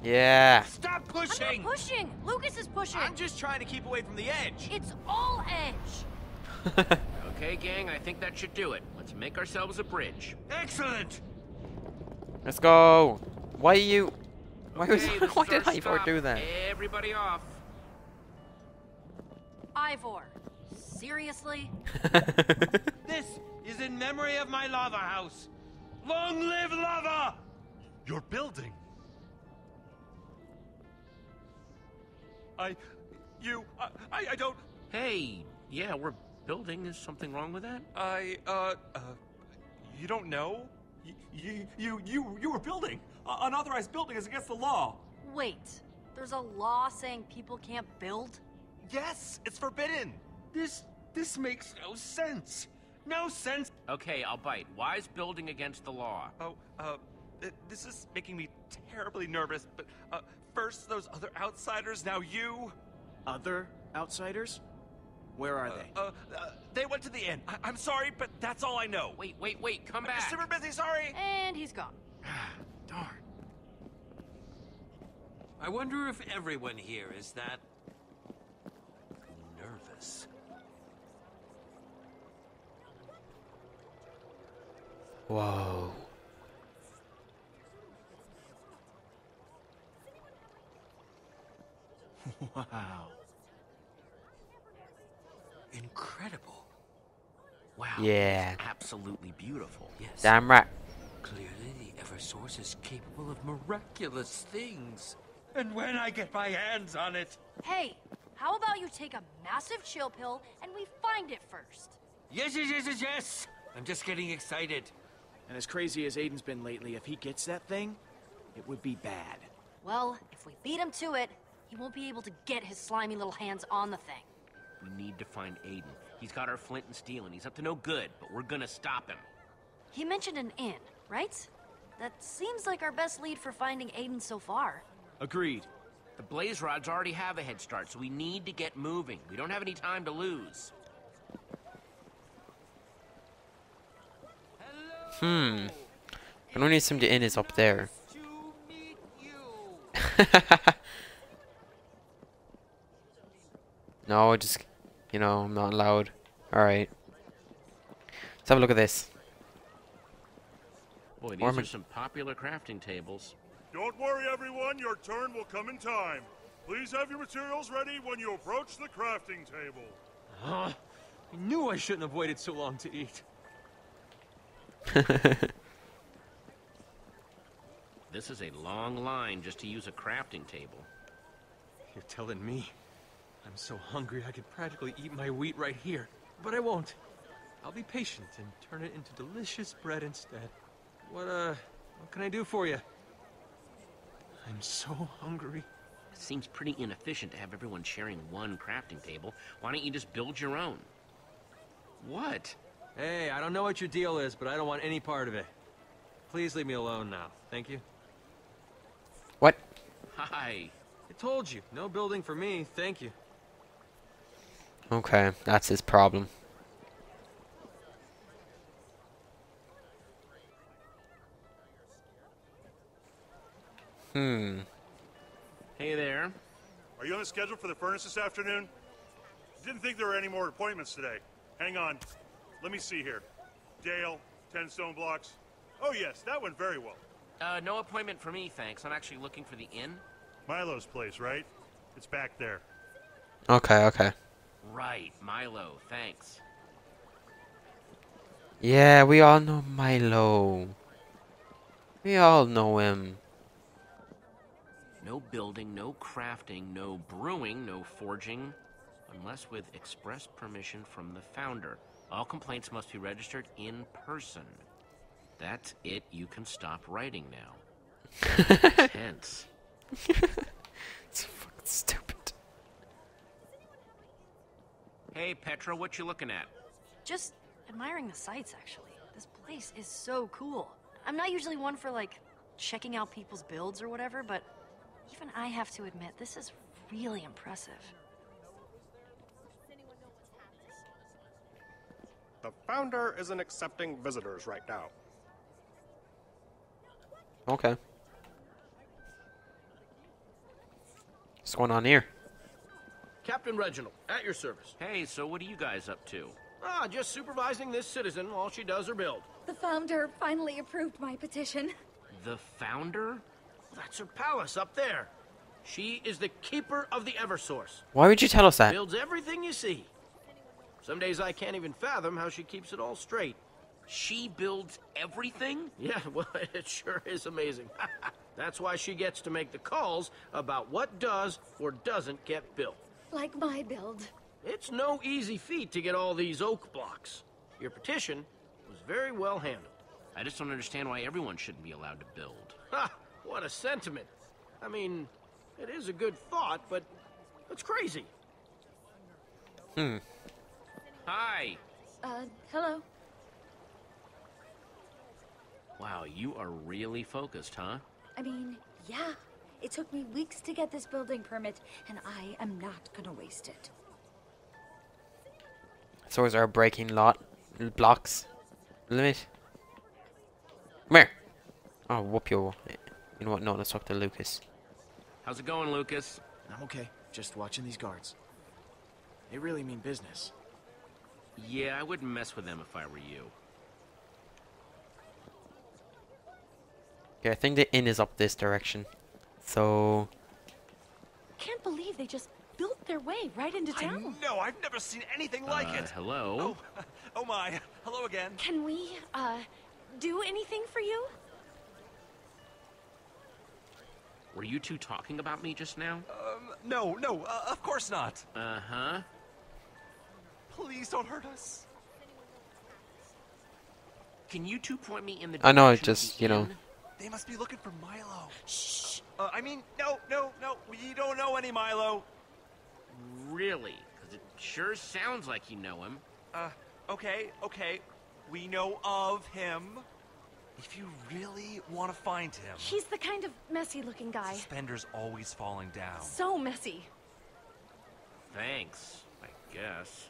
Speaker 1: Yeah.
Speaker 6: Stop pushing!
Speaker 4: I'm not pushing! Lukas is pushing!
Speaker 9: I'm just trying to keep away from the edge.
Speaker 4: It's all edge!
Speaker 3: Okay, gang, I think that should do it. Let's make ourselves a bridge.
Speaker 6: Excellent!
Speaker 1: Let's go. Why are you? Why was?
Speaker 3: Okay, this
Speaker 1: Why did Ivor
Speaker 3: stop.
Speaker 1: do that?
Speaker 3: Everybody off.
Speaker 4: Ivor, seriously?
Speaker 6: This is in memory of my lava house. Long live lava!
Speaker 14: Your building. I, you, I, I, I don't.
Speaker 3: Hey, yeah, we're building. Is something wrong with that?
Speaker 14: I, uh, uh, you don't know? You, you, you, you, you were building. Uh, unauthorized building is against the law.
Speaker 4: Wait, there's a law saying people can't build?
Speaker 14: Yes, it's forbidden.
Speaker 6: This this makes no sense. No sense.
Speaker 3: Okay, I'll bite. Why is building against the law?
Speaker 14: Oh, uh, this is making me terribly nervous. But uh, first those other outsiders, now you.
Speaker 9: Other outsiders? Where are they?
Speaker 14: Uh, uh, they went to the inn. I- I'm sorry, but that's all I know.
Speaker 3: Wait, wait, wait, come
Speaker 14: I'm
Speaker 3: back.
Speaker 14: super busy. Sorry.
Speaker 4: And he's gone.
Speaker 9: Darn.
Speaker 6: I wonder if everyone here is that nervous.
Speaker 1: Whoa.
Speaker 9: Wow.
Speaker 13: Incredible.
Speaker 3: Wow.
Speaker 1: Yeah.
Speaker 3: Absolutely beautiful.
Speaker 13: Yes.
Speaker 1: Damn right.
Speaker 13: Clearly, the Eversource is capable of miraculous things.
Speaker 6: And when I get my hands on it.
Speaker 4: Hey, how about you take a massive chill pill and we find it first?
Speaker 6: Yes, yes, yes, yes, yes. I'm just getting excited.
Speaker 9: And as crazy as Aiden's been lately, if he gets that thing, It would be bad.
Speaker 4: Well, if we beat him to it, he won't be able to get his slimy little hands on the thing.
Speaker 3: We need to find Aiden. He's got our flint and steel, and he's up to no good, but we're gonna stop him.
Speaker 4: He mentioned an inn, right? That seems like our best lead for finding Aiden so far.
Speaker 9: Agreed.
Speaker 3: The blaze rods already have a head start, so we need to get moving. We don't have any time to lose.
Speaker 1: Hmm. I don't need somebody in is up there. no, just, you know, I'm not allowed. Alright. Let's have a look at this.
Speaker 3: Boy, these
Speaker 1: Ormond-
Speaker 3: are some popular crafting tables.
Speaker 15: Don't worry, everyone. Your turn will come in time. Please have your materials ready when you approach the crafting table.
Speaker 6: Huh? I knew I shouldn't have waited so long to eat.
Speaker 3: This is a long line just to use a crafting table.
Speaker 6: You're telling me? I'm so hungry I could practically eat my wheat right here. But I won't. I'll be patient and turn it into delicious bread instead. What, uh, what can I do for you? I'm so hungry.
Speaker 3: It seems pretty inefficient to have everyone sharing one crafting table. Why don't you just build your own? What?
Speaker 6: Hey, I don't know what your deal is, but I don't want any part of it. Please leave me alone now. Thank you.
Speaker 1: What?
Speaker 3: Hi.
Speaker 6: I told you, no building for me. Thank you.
Speaker 1: Okay, that's his problem. Hmm.
Speaker 3: Hey there.
Speaker 15: Are you on the schedule for the furnace this afternoon? Didn't think there were any more appointments today. Hang on. Let me see here. Dale, 10 stone blocks. Oh, yes, that went very well.
Speaker 3: Uh, no appointment for me, thanks. I'm actually looking for the inn.
Speaker 15: Milo's place, right? It's back there.
Speaker 1: Okay, okay.
Speaker 3: Right, Milo, thanks.
Speaker 1: Yeah, we all know Milo. We all know him.
Speaker 3: No building, no crafting, no brewing, no forging, unless with express permission from the founder. All complaints must be registered in person. That's it. You can stop writing now. Tense.
Speaker 1: It's fucking stupid.
Speaker 3: Hey, Petra, what you looking at?
Speaker 4: Just admiring the sights, actually. This place is so cool. I'm not usually one for, like, checking out people's builds or whatever, but even I have to admit, this is really impressive.
Speaker 16: The founder isn't accepting visitors right now.
Speaker 1: Okay. What's going on here?
Speaker 9: Captain Reginald, at your service.
Speaker 3: Hey, so what are you guys up to?
Speaker 9: Ah, just supervising this citizen while she does her build.
Speaker 8: The founder finally approved my petition.
Speaker 3: The founder?
Speaker 9: That's her palace up there. She is the keeper of the Eversource.
Speaker 1: Why would you tell us that?
Speaker 9: Builds everything you see. Some days I can't even fathom how she keeps it all straight.
Speaker 3: She builds everything?
Speaker 9: Yeah, well, it sure is amazing. That's why she gets to make the calls about what does or doesn't get built.
Speaker 8: Like my build.
Speaker 9: It's no easy feat to get all these oak blocks. Your petition was very well handled.
Speaker 3: I just don't understand why everyone shouldn't be allowed to build.
Speaker 9: Ha! What a sentiment. I mean, it is a good thought, but it's crazy.
Speaker 1: Hmm.
Speaker 3: Hi.
Speaker 8: Uh, hello.
Speaker 3: Wow, you are really focused, huh?
Speaker 8: I mean, yeah. It took me weeks to get this building permit, and I am not gonna waste it.
Speaker 1: So is our breaking lot blocks limit? Come here. Oh, whoop you. You know what? No, let's talk to Lukas.
Speaker 3: How's it going, Lukas?
Speaker 9: I'm okay. Just watching these guards. They really mean business.
Speaker 3: Yeah, I wouldn't mess with them if I were you.
Speaker 1: Okay, I think the inn is up this direction. So,
Speaker 8: Can't believe they just built their way right into town.
Speaker 14: No, I've never seen anything like
Speaker 3: Uh,
Speaker 14: it.
Speaker 3: hello?
Speaker 14: Oh, oh my. Hello again.
Speaker 8: Can we, uh, do anything for you?
Speaker 3: Were you two talking about me just now?
Speaker 14: Um, no, no, uh, of course not.
Speaker 3: Uh-huh.
Speaker 14: Please don't hurt us.
Speaker 3: Can you two point me in the
Speaker 1: I know,
Speaker 3: I
Speaker 1: just, you know.
Speaker 14: They must be looking for Milo.
Speaker 8: Shh.
Speaker 14: Uh, I mean, no, no, no. We don't know any Milo.
Speaker 3: Really? Because it sure sounds like you know him.
Speaker 14: Uh, okay, okay. We know of him. If you really want to find him,
Speaker 8: He's the kind of messy-looking guy.
Speaker 14: Spender's always falling down.
Speaker 8: So messy.
Speaker 3: Thanks, I guess.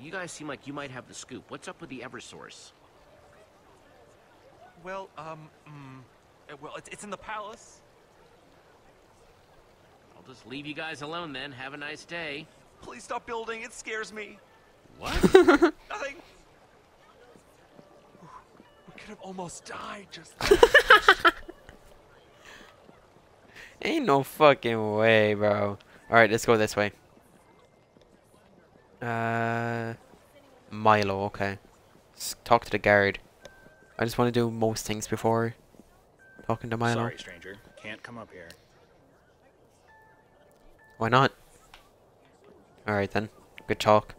Speaker 3: You guys seem like you might have the scoop. What's up with the Eversource?
Speaker 14: Well, um, mm, uh, well, it's, it's in the palace.
Speaker 3: I'll just leave you guys alone then. Have a nice day.
Speaker 14: Please stop building. It scares me.
Speaker 3: What?
Speaker 14: Nothing. We could have almost died just.
Speaker 1: Ain't no fucking way, bro. Alright, let's go this way. Uh, Milo, okay. Let's talk to the guard. I just want to do most things before talking to Milo.
Speaker 17: Sorry, stranger. Can't come up here.
Speaker 1: Why not? Alright then. Good talk.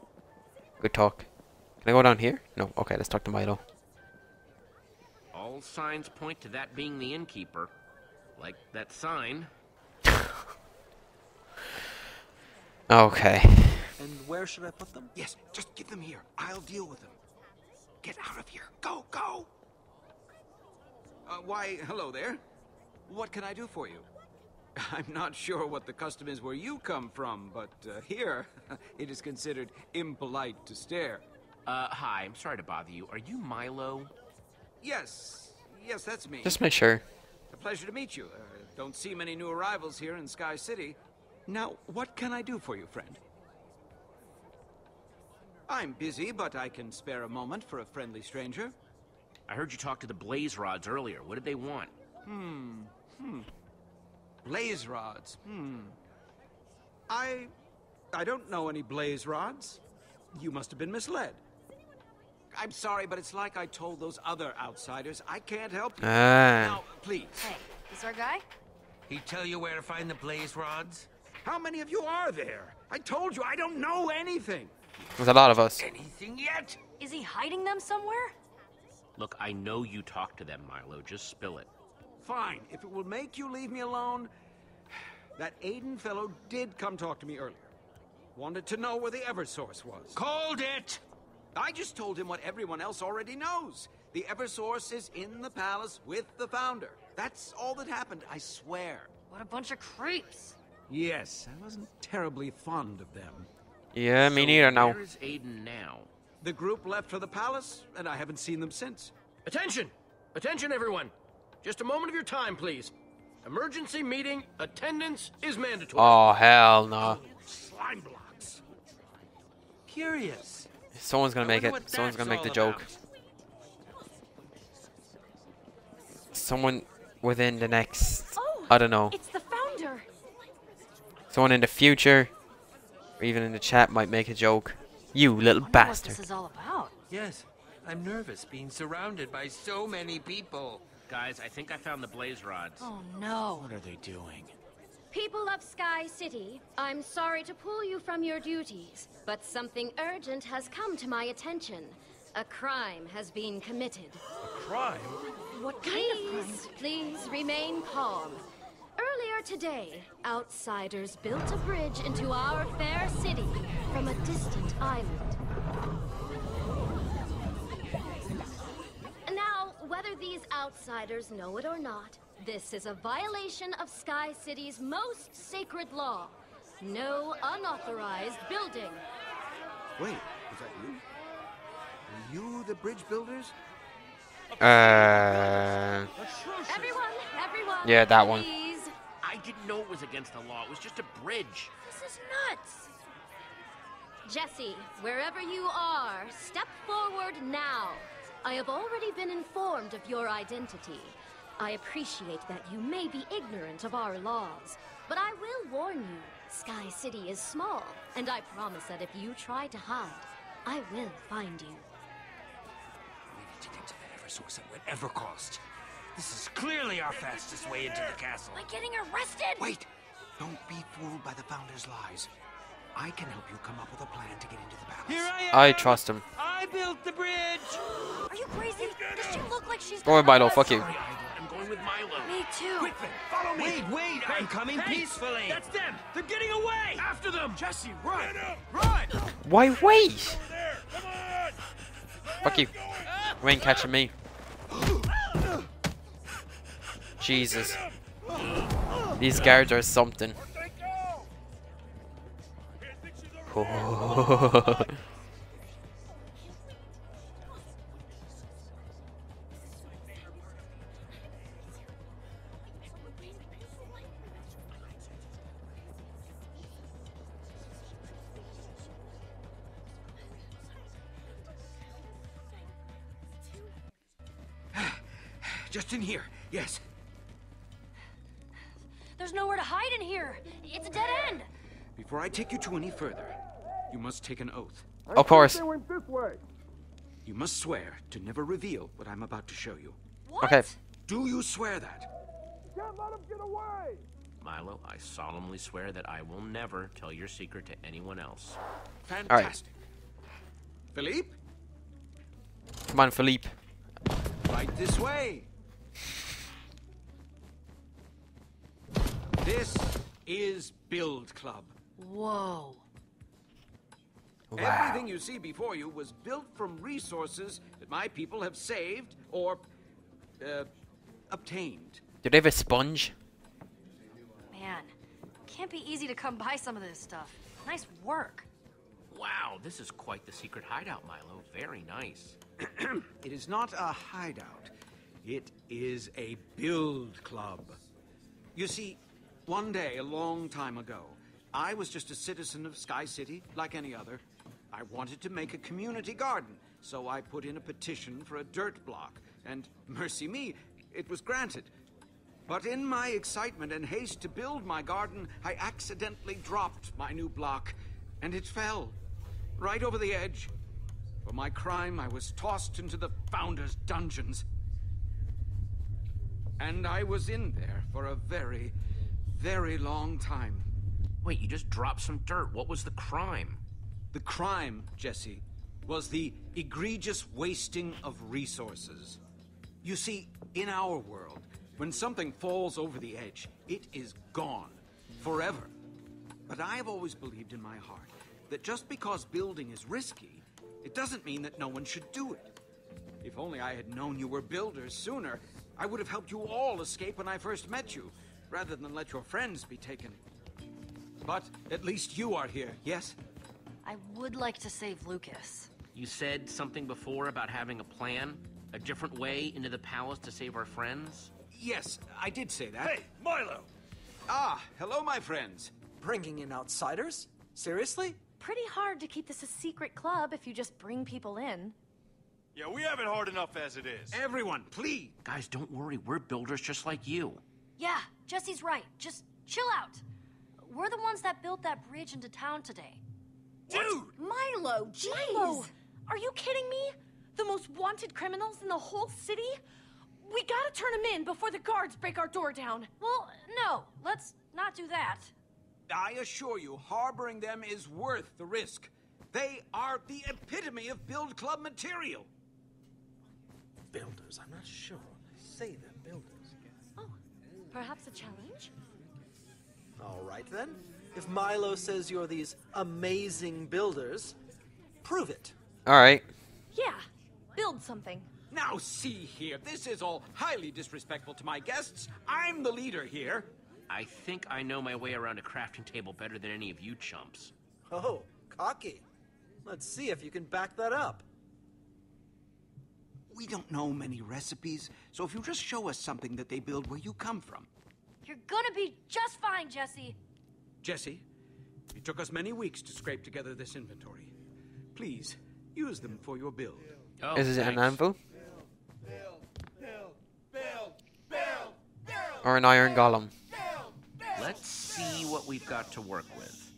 Speaker 1: Good talk. Can I go down here? No. Okay, let's talk to Milo.
Speaker 3: All signs point to that being the innkeeper. Like that sign.
Speaker 1: Okay.
Speaker 10: And where should I put them? Yes, just get them here. I'll deal with them. Get out of here. Go, go!
Speaker 18: Uh, why, hello there. What can I do for you? I'm not sure what the custom is where you come from, but uh, here, it is considered impolite to stare.
Speaker 3: Uh, hi, I'm sorry to bother you. Are you Milo?
Speaker 18: Yes, yes, that's me.
Speaker 1: Just make sure.
Speaker 18: A pleasure to meet you. Uh, don't see many new arrivals here in Sky City. Now, what can I do for you, friend? I'm busy, but I can spare a moment for a friendly stranger.
Speaker 3: I heard you talk to the Blaze Rods earlier. What did they want?
Speaker 18: Hmm, hmm. Blaze rods, hmm. I... I don't know any blaze rods. You must have been misled. I'm sorry, but it's like I told those other outsiders. I can't help you.
Speaker 1: Ah.
Speaker 18: Now, please.
Speaker 4: Hey, this our guy?
Speaker 11: He tell you where to find the blaze rods?
Speaker 18: How many of you are there? I told you I don't know anything.
Speaker 1: There's a lot of us.
Speaker 11: Anything yet?
Speaker 4: Is he hiding them somewhere?
Speaker 3: Look, I know you talked to them, Milo. Just spill it.
Speaker 18: Fine, if it will make you leave me alone. That Aiden fellow did come talk to me earlier. Wanted to know where the Eversource was.
Speaker 11: Called it!
Speaker 18: I just told him what everyone else already knows. The Eversource is in the palace with the Founder. That's all that happened, I swear.
Speaker 4: What a bunch of creeps.
Speaker 18: Yes, I wasn't terribly fond of them.
Speaker 1: Yeah, me neither now.
Speaker 3: Where is Aiden now?
Speaker 18: The group left for the palace, and I haven't seen them since.
Speaker 6: Attention! Attention, everyone! Just a moment of your time, please. Emergency meeting. Attendance is mandatory.
Speaker 1: Oh, hell no.
Speaker 11: Slime blocks. Curious.
Speaker 1: Someone's gonna make it. Someone's gonna make the
Speaker 11: all
Speaker 1: joke.
Speaker 11: about.
Speaker 1: Someone within the next.
Speaker 8: Oh,
Speaker 1: I don't know.
Speaker 8: It's the founder.
Speaker 1: Someone in the future, or even in the chat, might make a joke. You little
Speaker 4: What
Speaker 1: bastard.
Speaker 4: this is all about.
Speaker 11: Yes, I'm nervous being surrounded by so many people.
Speaker 3: Guys, I think I found the blaze rods.
Speaker 4: Oh no.
Speaker 9: What are they doing?
Speaker 7: People of Sky City, I'm sorry to pull you from your duties, but something urgent has come to my attention. A crime has been committed.
Speaker 14: A crime?
Speaker 7: What kind of crime? Please remain calm. Earlier today, outsiders built a bridge into our fair city from a distant island. Now, whether these outsiders know it or not, this is a violation of Sky City's most sacred law. No unauthorized building.
Speaker 18: Wait, is that you? Are you the bridge builders?
Speaker 1: Uh.
Speaker 7: Everyone, everyone.
Speaker 1: Yeah, that one.
Speaker 7: please.
Speaker 3: I didn't know it was against the law. It was just a bridge.
Speaker 7: This is nuts. Jesse, wherever you are, step forward now. I have already been informed of your identity. I appreciate that you may be ignorant of our laws, but I will warn you, Sky City is small, and I promise that if you try to hide, I will find you.
Speaker 11: We need to get to the Eversource at whatever cost. This is clearly our fastest way into the castle.
Speaker 2: Am I getting arrested?
Speaker 10: Wait! Don't be fooled by the Founder's lies. I can help you come up with a plan to get into the palace.
Speaker 11: Here I am.
Speaker 1: I trust him.
Speaker 11: I built the bridge.
Speaker 2: Are you crazy? Does she look like she's
Speaker 1: Go away, Milo. Fuck you.
Speaker 11: Sorry, Idol. I'm
Speaker 4: too.
Speaker 6: Quick, then, follow me.
Speaker 3: Wait, wait, I'm coming
Speaker 6: hey,
Speaker 3: peacefully.
Speaker 6: That's them. They're getting away.
Speaker 9: After them! Jesse, run! Run!
Speaker 1: Why wait? Fuck you. You ain't catching me. Jesus. These guards are something.
Speaker 18: Just in here, yes.
Speaker 4: There's nowhere to hide in here. It's a dead end.
Speaker 18: Before I take you to any further, you must take an oath.
Speaker 1: Of course.
Speaker 18: You must swear to never reveal what I'm about to show you.
Speaker 4: What?
Speaker 1: Okay.
Speaker 18: Do you swear that? Can't let him get away.
Speaker 3: Milo, I solemnly swear that I will never tell your secret to anyone else.
Speaker 18: Fantastic. Philippe,
Speaker 1: Come on, Philippe.
Speaker 18: right this way. This is Build Club.
Speaker 4: Whoa.
Speaker 18: Everything you see before you was built from resources that my people have saved or uh, obtained.
Speaker 1: Do they have a sponge?
Speaker 4: Man, can't be easy to come by some of this stuff. Nice work.
Speaker 3: Wow, this is quite the secret hideout, Milo. Very nice.
Speaker 18: It is not a hideout. It is a build club. You see, one day, a long time ago, I was just a citizen of Sky City, like any other. I wanted to make a community garden, so I put in a petition for a dirt block, and mercy me, it was granted. But in my excitement and haste to build my garden, I accidentally dropped my new block, and it fell right over the edge. For my crime, I was tossed into the Founder's dungeons. And I was in there for a very, very long time.
Speaker 3: Wait, you just dropped some dirt. What was the crime?
Speaker 18: The crime, Jesse, was the egregious wasting of resources. You see, in our world, when something falls over the edge, it is gone. Forever. But I have always believed in my heart that just because building is risky, it doesn't mean that no one should do it. If only I had known you were builders sooner, I would have helped you all escape when I first met you, rather than let your friends be taken. But at least you are here, yes?
Speaker 4: I would like to save Lukas.
Speaker 3: You said something before about having a plan? A different way into the palace to save our friends?
Speaker 18: Yes, I did say that.
Speaker 15: Hey, Milo!
Speaker 18: Ah, hello, my friends.
Speaker 17: Bringing in outsiders? Seriously?
Speaker 19: Pretty hard to keep this a secret club if you just bring people in.
Speaker 15: Yeah, we have it hard enough as it is.
Speaker 18: Everyone, please.
Speaker 3: Guys, don't worry. We're builders just like you.
Speaker 4: Yeah, Jesse's right. Just chill out. We're the ones that built that bridge into town today.
Speaker 15: Dude!
Speaker 8: Milo, jeez!
Speaker 19: Milo, are you kidding me? The most wanted criminals in the whole city? We gotta turn them in before the guards break our door down.
Speaker 4: Well, no, let's not do that.
Speaker 18: I assure you, harboring them is worth the risk. They are the epitome of Build Club material.
Speaker 17: Builders, I'm not sure. Say them builders.
Speaker 19: Perhaps a challenge?
Speaker 17: All right then. If Milo says you're these amazing builders, prove it.
Speaker 1: Alright.
Speaker 19: Yeah, build something.
Speaker 18: Now, see here, this is all highly disrespectful to my guests. I'm the leader here.
Speaker 3: I think I know my way around a crafting table better than any of you chumps.
Speaker 17: Oh, cocky. Let's see if you can back that up.
Speaker 18: We don't know many recipes, so if you just show us something that they build where you come from.
Speaker 4: You're gonna be just fine, Jesse.
Speaker 18: Jesse, it took us many weeks to scrape together this inventory. Please, use them for your build.
Speaker 3: Oh,
Speaker 1: Is it an
Speaker 3: thanks.
Speaker 1: anvil? Or an iron golem?
Speaker 3: Let's see what we've got to work with.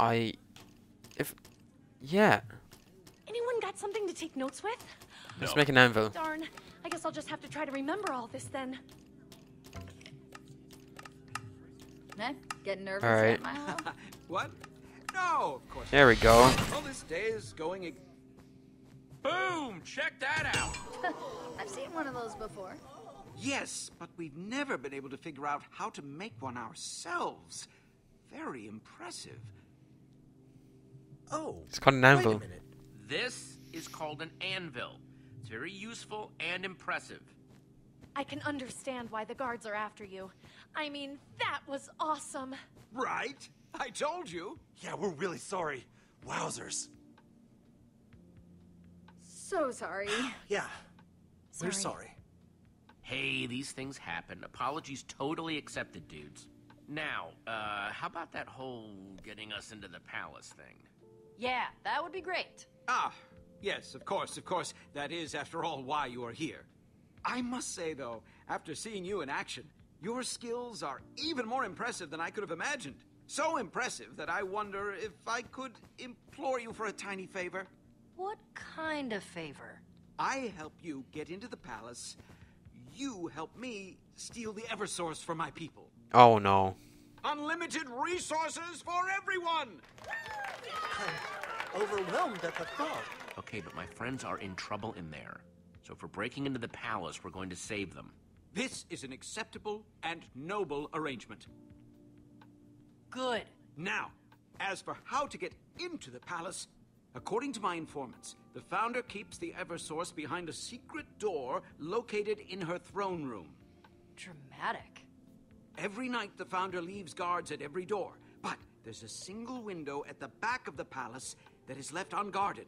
Speaker 1: I... If... Yeah.
Speaker 19: Anyone something to take notes with?
Speaker 1: Let's make an anvil.
Speaker 19: Darn. I guess I'll just have to try to remember all this then.
Speaker 8: Eh? Getting nervous
Speaker 1: All right.
Speaker 8: yet, Milo?
Speaker 18: What? No, of course.
Speaker 1: There we go.
Speaker 18: Well, this day is going. ex-
Speaker 3: Boom! Check that out!
Speaker 8: I've seen one of those before.
Speaker 18: Yes, but we've never been able to figure out how to make one ourselves. Very impressive.
Speaker 17: Oh.
Speaker 1: It's called an anvil.
Speaker 3: This is called an anvil. It's very useful and impressive.
Speaker 19: I can understand why the guards are after you. I mean, that was awesome.
Speaker 18: Right? I told you.
Speaker 14: Yeah, we're really sorry. Wowzers.
Speaker 8: So sorry.
Speaker 17: yeah. We're
Speaker 8: Sorry.
Speaker 17: sorry.
Speaker 3: Hey, these things happen. Apologies totally accepted, dudes. Now, uh, how about that whole getting us into the palace thing?
Speaker 4: Yeah, that would be great.
Speaker 18: Ah, yes, of course, of course. That is, after all, why you are here. I must say, though, after seeing you in action, your skills are even more impressive than I could have imagined. So impressive that I wonder if I could implore you for a tiny favor.
Speaker 4: What kind of favor?
Speaker 18: I help you get into the palace. You help me steal the Eversource for my people.
Speaker 1: Oh no.
Speaker 18: Unlimited resources for everyone!
Speaker 17: I'm overwhelmed at the thought.
Speaker 3: Okay, but my friends are in trouble in there. So for breaking into the palace, we're going to save them.
Speaker 18: This is an acceptable and noble arrangement.
Speaker 4: Good.
Speaker 18: Now, as for how to get into the palace, according to my informants, the founder keeps the Eversource behind a secret door located in her throne room.
Speaker 4: Dramatic.
Speaker 18: Every night, the founder leaves guards at every door, but there's a single window at the back of the palace that is left unguarded.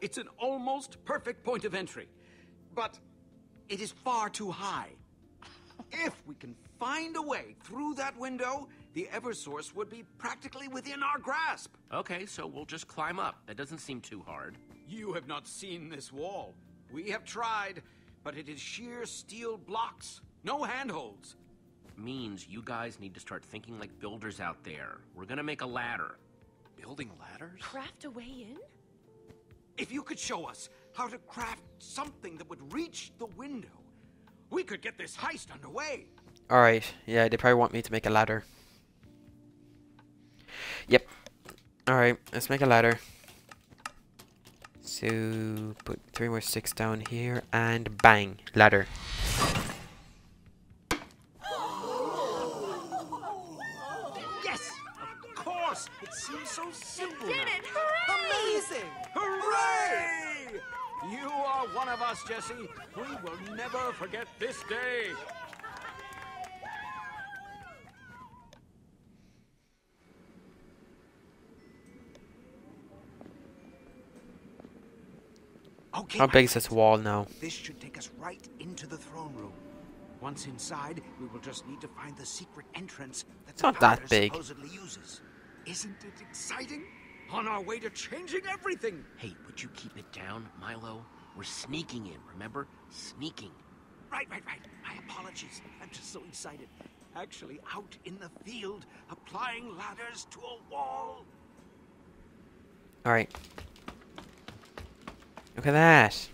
Speaker 18: It's an almost perfect point of entry, but it is far too high. If we can find a way through that window, the Eversource would be practically within our grasp.
Speaker 3: Okay, so we'll just climb up. That doesn't seem too hard.
Speaker 18: You have not seen this wall. We have tried, but it is sheer steel blocks, no handholds.
Speaker 3: Means you guys need to start thinking like builders out there. We're gonna make a ladder.
Speaker 14: Building ladders?
Speaker 19: Craft a way in?
Speaker 18: If you could show us how to craft something that would reach the window, we could get this heist underway.
Speaker 1: Alright, yeah, they probably want me to make a ladder. Yep. Alright, let's make a ladder. So, put three more sticks down here, and bang, ladder.
Speaker 18: Yes, of course. It seems so simple.
Speaker 8: Did
Speaker 18: now.
Speaker 8: it!
Speaker 17: Amazing!
Speaker 18: Hooray! You are one of us, Jesse. We will never forget this day. Okay.
Speaker 1: How
Speaker 18: my
Speaker 1: big is this wall now?
Speaker 18: This should take us right into the throne room. Once inside, we will just need to find the secret entrance that
Speaker 1: It's
Speaker 18: the
Speaker 1: not that big.
Speaker 18: supposedly uses. Isn't it exciting? On our way to changing everything.
Speaker 3: Hey, would you keep it down, Milo? We're sneaking in, remember? Sneaking.
Speaker 18: Right, right, right. My apologies. I'm just so excited. Actually, out in the field, applying ladders to a wall.
Speaker 1: Alright. Look at that.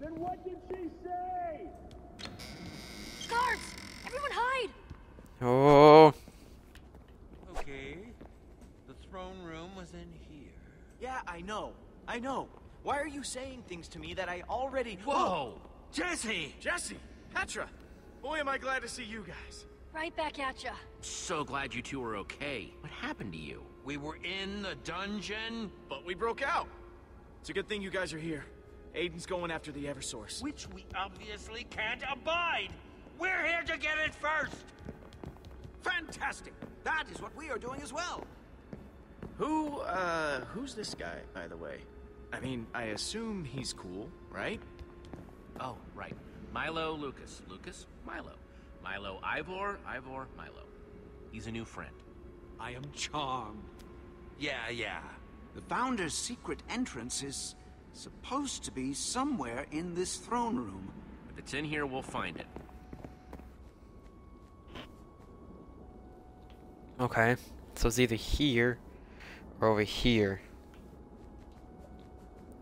Speaker 11: Then what did she say?
Speaker 19: Guards! Everyone hide!
Speaker 1: Oh.
Speaker 11: Okay. The throne room was in here.
Speaker 9: Yeah, I know. I know. Why are you saying things to me that I already...
Speaker 3: Whoa!
Speaker 9: Jesse! Jesse! Petra! Boy, am I glad to see you guys.
Speaker 4: Right back at ya.
Speaker 3: So glad you two are okay. What happened to you?
Speaker 11: We were in the dungeon.
Speaker 9: But we broke out. It's a good thing you guys are here. Aiden's going after the Eversource.
Speaker 11: Which we obviously can't abide. We're here to get it first.
Speaker 18: Fantastic! That is what we are doing as well.
Speaker 9: Who, uh, who's this guy, by the way? I mean, I assume he's cool, right?
Speaker 3: Oh, right. Milo Lukas. Lukas? Milo. Milo Ivor. Ivor Milo. He's a new friend.
Speaker 18: I am charmed.
Speaker 14: Yeah, yeah.
Speaker 18: The Founder's secret entrance is supposed to be somewhere in this throne room.
Speaker 3: If it's in here, we'll find it.
Speaker 1: Okay. So it's either here or over here.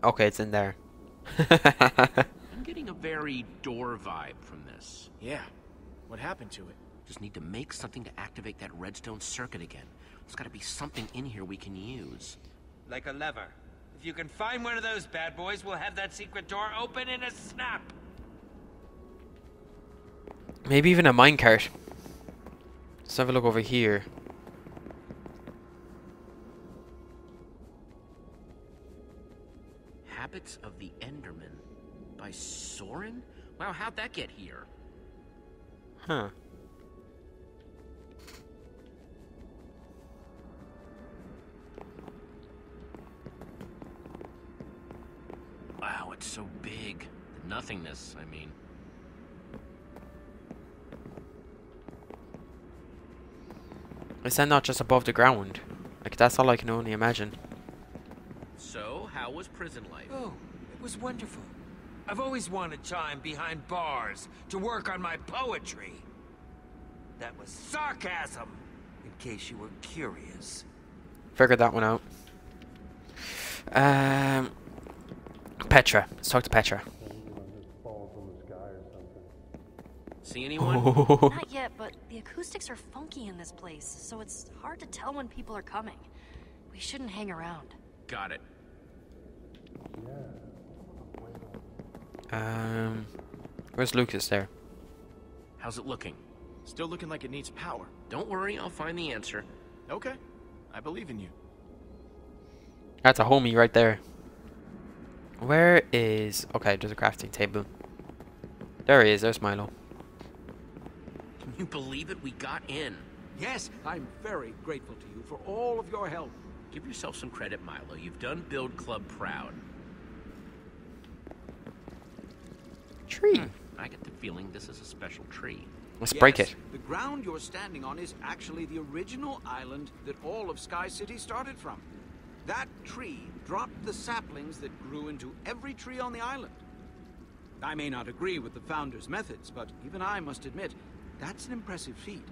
Speaker 1: Okay, it's in there.
Speaker 3: I'm getting a very door vibe from this.
Speaker 9: Yeah. What happened to it?
Speaker 3: Just need to make something to activate that redstone circuit again. There's gotta be something in here we can use.
Speaker 11: Like a lever. If you can find one of those bad boys, we'll have that secret door open in a snap.
Speaker 1: Maybe even a minecart. Let's have a look over here.
Speaker 3: Habits of the Enderman by Soren? Wow, how'd that get here?
Speaker 1: Huh.
Speaker 3: Wow, it's so big. The nothingness, I mean.
Speaker 1: Is that not just above the ground? Like, that's all I can only imagine.
Speaker 3: So, how was prison life?
Speaker 11: Oh, it was wonderful. I've always wanted time behind bars to work on my poetry. That was sarcasm.
Speaker 10: In case you were curious.
Speaker 1: Figured that one out. Um, Petra. Let's talk to Petra.
Speaker 3: See anyone?
Speaker 4: Not yet, but the acoustics are funky in this place, so it's hard to tell when people are coming. We shouldn't hang around.
Speaker 3: Got it.
Speaker 1: Um, where's Lukas there?
Speaker 3: How's it looking?
Speaker 9: Still looking like it needs power.
Speaker 3: Don't worry, I'll find the answer.
Speaker 9: Okay. I believe in you.
Speaker 1: That's a homie right there. Where is... Okay, there's a crafting table. There he is, there's Milo.
Speaker 3: Can you believe it? We got in.
Speaker 18: Yes, I'm very grateful to you for all of your help.
Speaker 3: Give yourself some credit, Milo. You've done Build Club proud.
Speaker 1: Tree.
Speaker 3: Hmm, I get the feeling this is a special tree.
Speaker 1: Let's
Speaker 18: Yes,
Speaker 1: break it.
Speaker 18: The ground you're standing on is actually the original island that all of Sky City started from. That tree dropped the saplings that grew into every tree on the island. I may not agree with the founder's methods, but even I must admit, that's an impressive feat.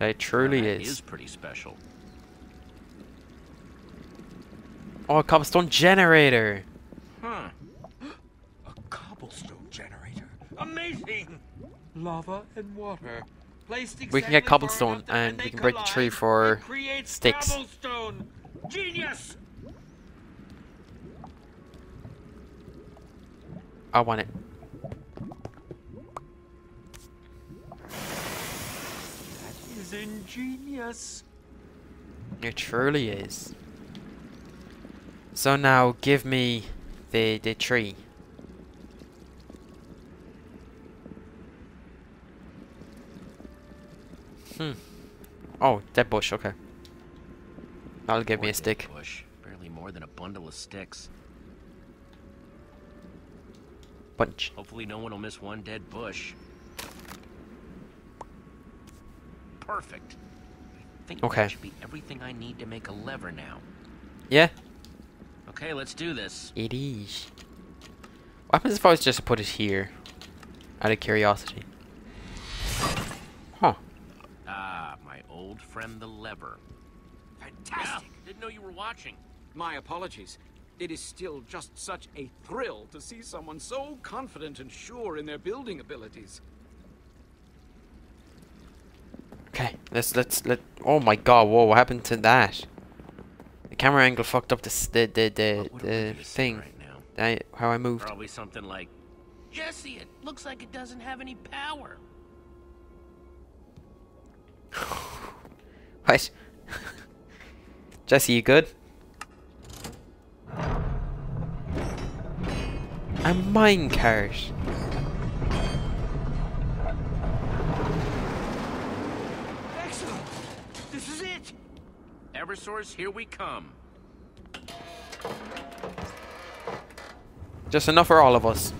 Speaker 1: It truly
Speaker 3: That
Speaker 1: is.
Speaker 3: is pretty special.
Speaker 1: Oh, cobblestone generator.
Speaker 3: Huh.
Speaker 11: A cobblestone generator. Amazing! Lava and water. Placed
Speaker 1: We can get cobblestone and we can break the tree for sticks.
Speaker 11: Cobblestone. Genius!
Speaker 1: I want it.
Speaker 11: That is ingenious.
Speaker 1: It truly is. So now give me the the tree. Hmm. Oh, dead bush, okay. That'll give me a stick.
Speaker 3: Bush. Barely more than a bundle of sticks.
Speaker 1: Bunch.
Speaker 3: Hopefully no one will miss one dead bush. Perfect. I think
Speaker 1: Okay.
Speaker 3: that should be everything I need to make a lever now.
Speaker 1: Yeah,
Speaker 3: Okay, let's do this.
Speaker 1: it is. What happens if I was just to put it here? Out of curiosity. Huh.
Speaker 3: Ah, my old friend the lever.
Speaker 18: Fantastic!
Speaker 3: Didn't know you were watching.
Speaker 18: My apologies. It is still just such a thrill to see someone so confident and sure in their building abilities.
Speaker 1: Okay, let's let's let. Oh my God! Whoa! What happened to that? The camera angle fucked up the s- the the the, the thing. That, how I moved.
Speaker 3: Probably something like, Jesse, it looks like it doesn't have any power.
Speaker 1: What? Jesse, you good? A minecart.
Speaker 3: Eversource, here we come.
Speaker 1: Just enough for all of us.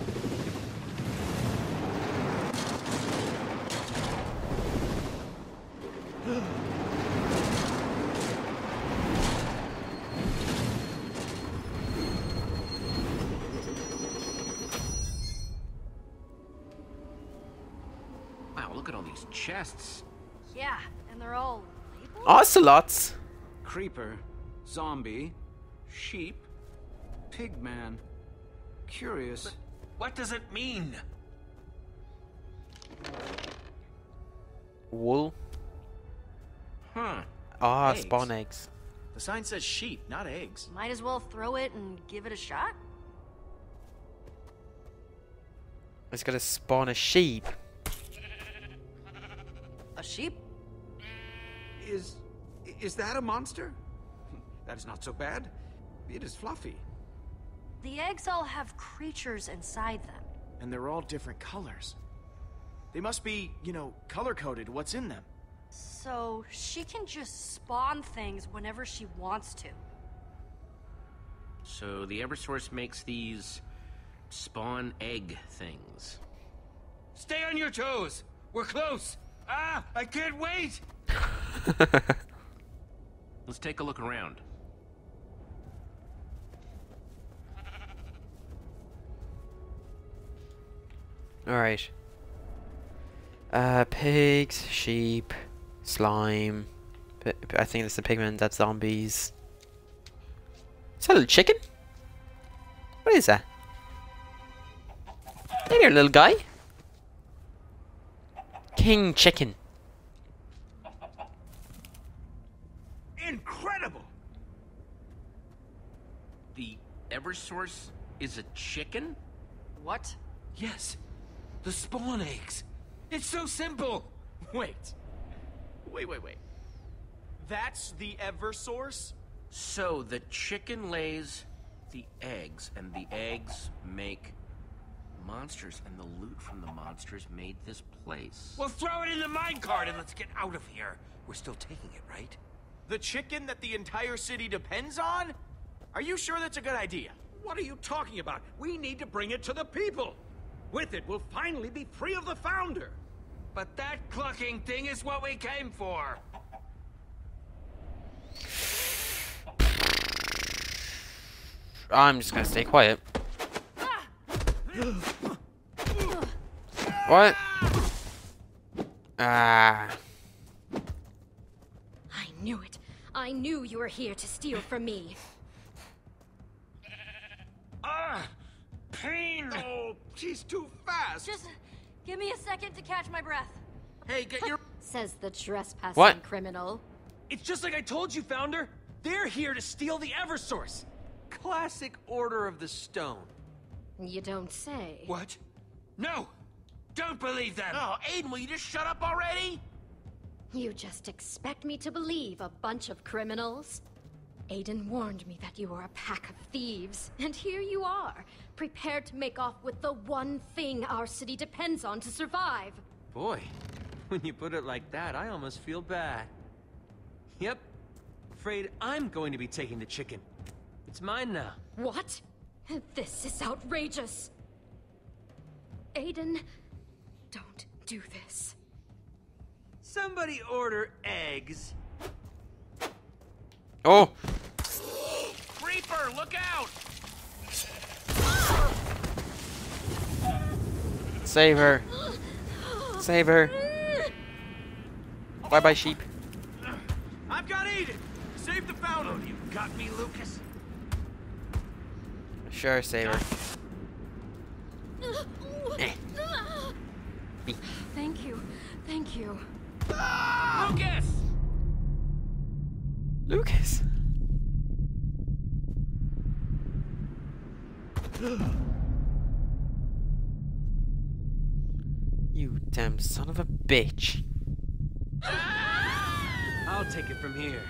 Speaker 3: Wow, look at all these chests.
Speaker 4: Yeah, and they're all labeled?
Speaker 1: Ocelots.
Speaker 18: Creeper, zombie, sheep, pigman. Curious.
Speaker 11: What does it mean?
Speaker 1: Wool.
Speaker 3: Huh.
Speaker 1: Ah,
Speaker 9: Eggs.
Speaker 1: spawn eggs.
Speaker 9: The sign says sheep, not eggs.
Speaker 4: Might as well throw it and give it a shot.
Speaker 1: It's gonna spawn a sheep.
Speaker 4: A sheep?
Speaker 18: Is. Is that a monster? That is not so bad. It is fluffy.
Speaker 4: The eggs all have creatures inside them.
Speaker 9: And they're all different colors. They must be, you know, color coded what's in them.
Speaker 4: So she can just spawn things whenever she wants to.
Speaker 3: So the Eversource makes these spawn egg things.
Speaker 6: Stay on your toes. We're close. Ah, I can't wait.
Speaker 3: Let's take a look around.
Speaker 1: Alright. Uh, pigs, sheep, slime. I think that's the pigman, that's zombies. Is that a little chicken? What is that? Hey there, little guy. King chicken.
Speaker 3: Incredible! The Eversource is a chicken?
Speaker 4: What?
Speaker 6: Yes. The spawn eggs. It's so simple.
Speaker 9: Wait. Wait, wait, wait. That's the Eversource?
Speaker 3: So the chicken lays the eggs, and the eggs make monsters, and the loot from the monsters made this place.
Speaker 6: Well, throw it in the minecart and let's get out of here.
Speaker 10: We're still taking it, right?
Speaker 9: The chicken that the entire city depends on? Are you sure that's a good idea?
Speaker 18: What are you talking about? We need to bring it to the people. With it, we'll finally be free of the Founder.
Speaker 6: But that clucking thing is what we came for.
Speaker 1: I'm just gonna stay quiet. What? Ah.
Speaker 7: I knew it. I knew you were here to steal from me.
Speaker 6: Ah! Pain!
Speaker 18: Oh, she's too fast.
Speaker 4: Just give me a second to catch my breath.
Speaker 3: Hey, get your.
Speaker 7: Says the trespassing
Speaker 1: What?
Speaker 7: criminal.
Speaker 6: It's just like I told you, Founder. They're here to steal the Eversource.
Speaker 17: Classic Order of the Stone.
Speaker 7: You don't say.
Speaker 6: What? No! Don't believe them!
Speaker 3: Oh, Aiden, will you just shut up already?
Speaker 7: You just expect me to believe a bunch of criminals? Aiden warned me that you were a pack of thieves, and here you are, prepared to make off with the one thing our city depends on to survive.
Speaker 6: Boy, when you put it like that, I almost feel bad. Yep. Afraid I'm going to be taking the chicken. It's mine now.
Speaker 7: What? This is outrageous. Aiden, don't do this.
Speaker 6: Somebody order eggs.
Speaker 1: Oh!
Speaker 3: Creeper, look out!
Speaker 1: Save her. Save her. Bye bye, sheep.
Speaker 9: I've got Aiden! Save the founder!
Speaker 3: Oh, you got me, Lukas?
Speaker 1: Sure, save her.
Speaker 7: Thank you. Thank you.
Speaker 3: Lukas!
Speaker 1: Lukas. You damn son of a bitch.
Speaker 6: I'll take it from here.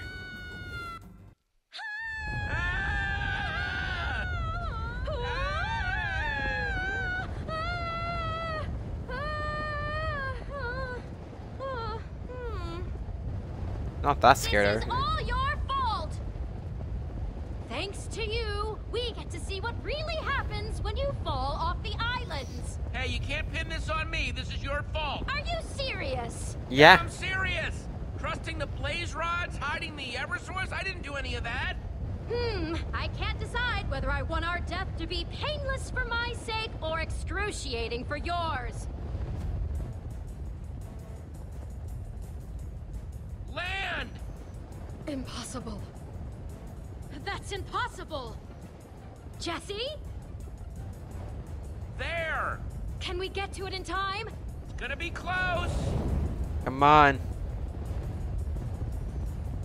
Speaker 1: Not that scared
Speaker 7: This
Speaker 1: of
Speaker 7: is
Speaker 1: her.
Speaker 7: all your fault! Thanks to you, we get to see what really happens when you fall off the islands.
Speaker 3: Hey, you can't pin this on me. This is your fault.
Speaker 7: Are you serious?
Speaker 1: Yeah.
Speaker 3: I'm serious. Trusting the blaze rods, hiding the Eversource. I didn't do any of that.
Speaker 7: Hmm, I can't decide whether I want our death to be painless for my sake or excruciating for yours.
Speaker 3: Land!
Speaker 7: Impossible. That's impossible. Jesse?
Speaker 3: There!
Speaker 7: Can we get to it in time?
Speaker 3: It's gonna be close.
Speaker 1: Come on.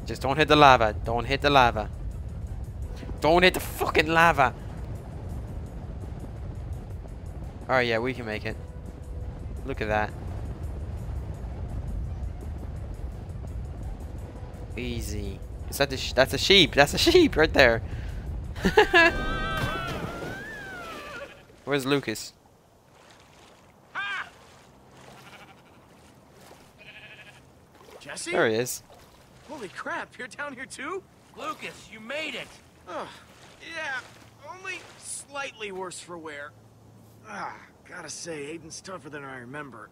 Speaker 1: Just don't hit the lava. Don't hit the lava. Don't hit the fucking lava. Alright, yeah, we can make it. Look at that. Easy. Is that the sh that's a sheep? That's a sheep right there. Where's Lukas?
Speaker 9: Jesse?
Speaker 1: There he is.
Speaker 9: Holy crap, you're down here too?
Speaker 3: Lukas, you made it!
Speaker 9: Oh, yeah, only slightly worse for wear. Ah, gotta say, Aiden's tougher than I remember.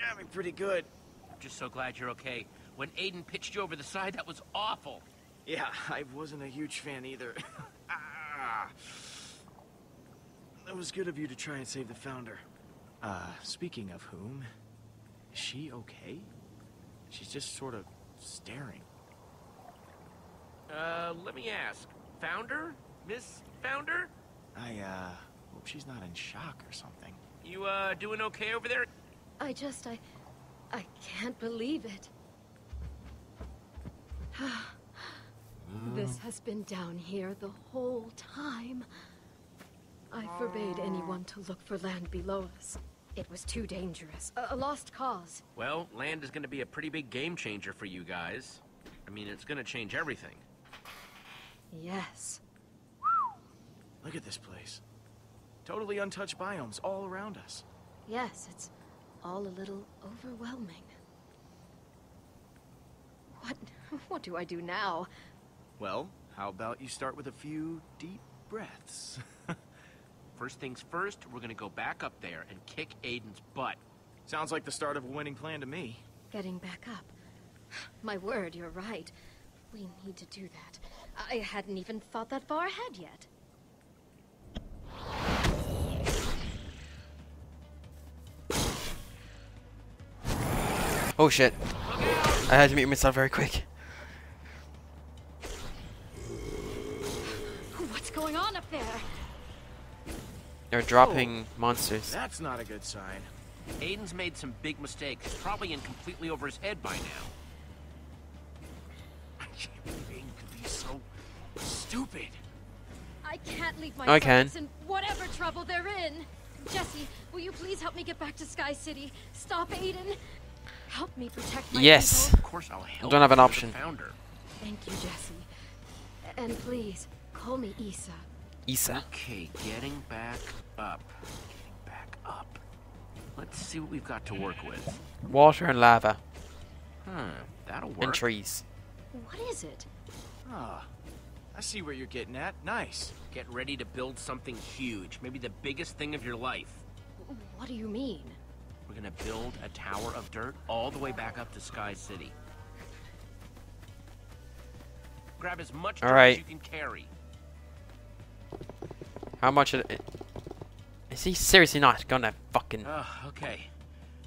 Speaker 9: Got me pretty good.
Speaker 3: I'm just so glad you're okay. When Aiden pitched you over the side, that was awful.
Speaker 9: Yeah, I wasn't a huge fan either. ah. It was good of you to try and save the founder. Uh, speaking of whom, is she okay? She's just sort of staring.
Speaker 3: Uh, let me ask. Founder? Miss Founder?
Speaker 9: I, uh, hope she's not in shock or something.
Speaker 3: You, uh, doing okay over there?
Speaker 7: I just, I, I can't believe it. this has been down here the whole time. I forbade anyone to look for land below us. It was too dangerous. A, a lost cause.
Speaker 3: Well, land is gonna be a pretty big game changer for you guys. I mean, it's gonna change everything.
Speaker 7: Yes.
Speaker 9: Look at this place. Totally untouched biomes all around us.
Speaker 7: Yes, it's all a little overwhelming. What, what do I do now?
Speaker 9: Well, how about you start with a few deep breaths?
Speaker 3: First things first, we're gonna go back up there and kick Aiden's butt.
Speaker 9: Sounds like the start of a winning plan to me.
Speaker 7: Getting back up. My word, you're right. We need to do that. I hadn't even thought that far ahead yet.
Speaker 1: Oh shit. I had to mute myself very quick.
Speaker 7: What's going on up there?
Speaker 1: They're dropping monsters.
Speaker 9: That's not a good sign.
Speaker 3: Aiden's made some big mistakes. He's probably in completely over his head by now.
Speaker 9: I can't believe Aiden could be so stupid.
Speaker 7: I can't leave my
Speaker 1: I can.
Speaker 7: in whatever trouble they're in. Jesse, will you please help me get back to Sky City? Stop Aiden. Help me protect my
Speaker 1: Yes.
Speaker 7: people.
Speaker 3: Of course I'll help.
Speaker 1: Don't have an option.
Speaker 3: Founder.
Speaker 7: Thank you, Jesse. And please, call me Isa.
Speaker 1: Isa.
Speaker 3: Okay, getting back up. Getting back up. Let's see what we've got to work with.
Speaker 1: Water and lava.
Speaker 3: Hmm, that'll work.
Speaker 1: And trees.
Speaker 7: What is it?
Speaker 9: Ah, I see where you're getting at. Nice.
Speaker 3: Get ready to build something huge. Maybe the biggest thing of your life.
Speaker 7: What do you mean?
Speaker 3: We're gonna build a tower of dirt all the way back up to Sky City. Grab as much dirt
Speaker 1: All right.
Speaker 3: as you can carry.
Speaker 1: How much it, is he seriously not gonna fucking
Speaker 3: Oh, okay.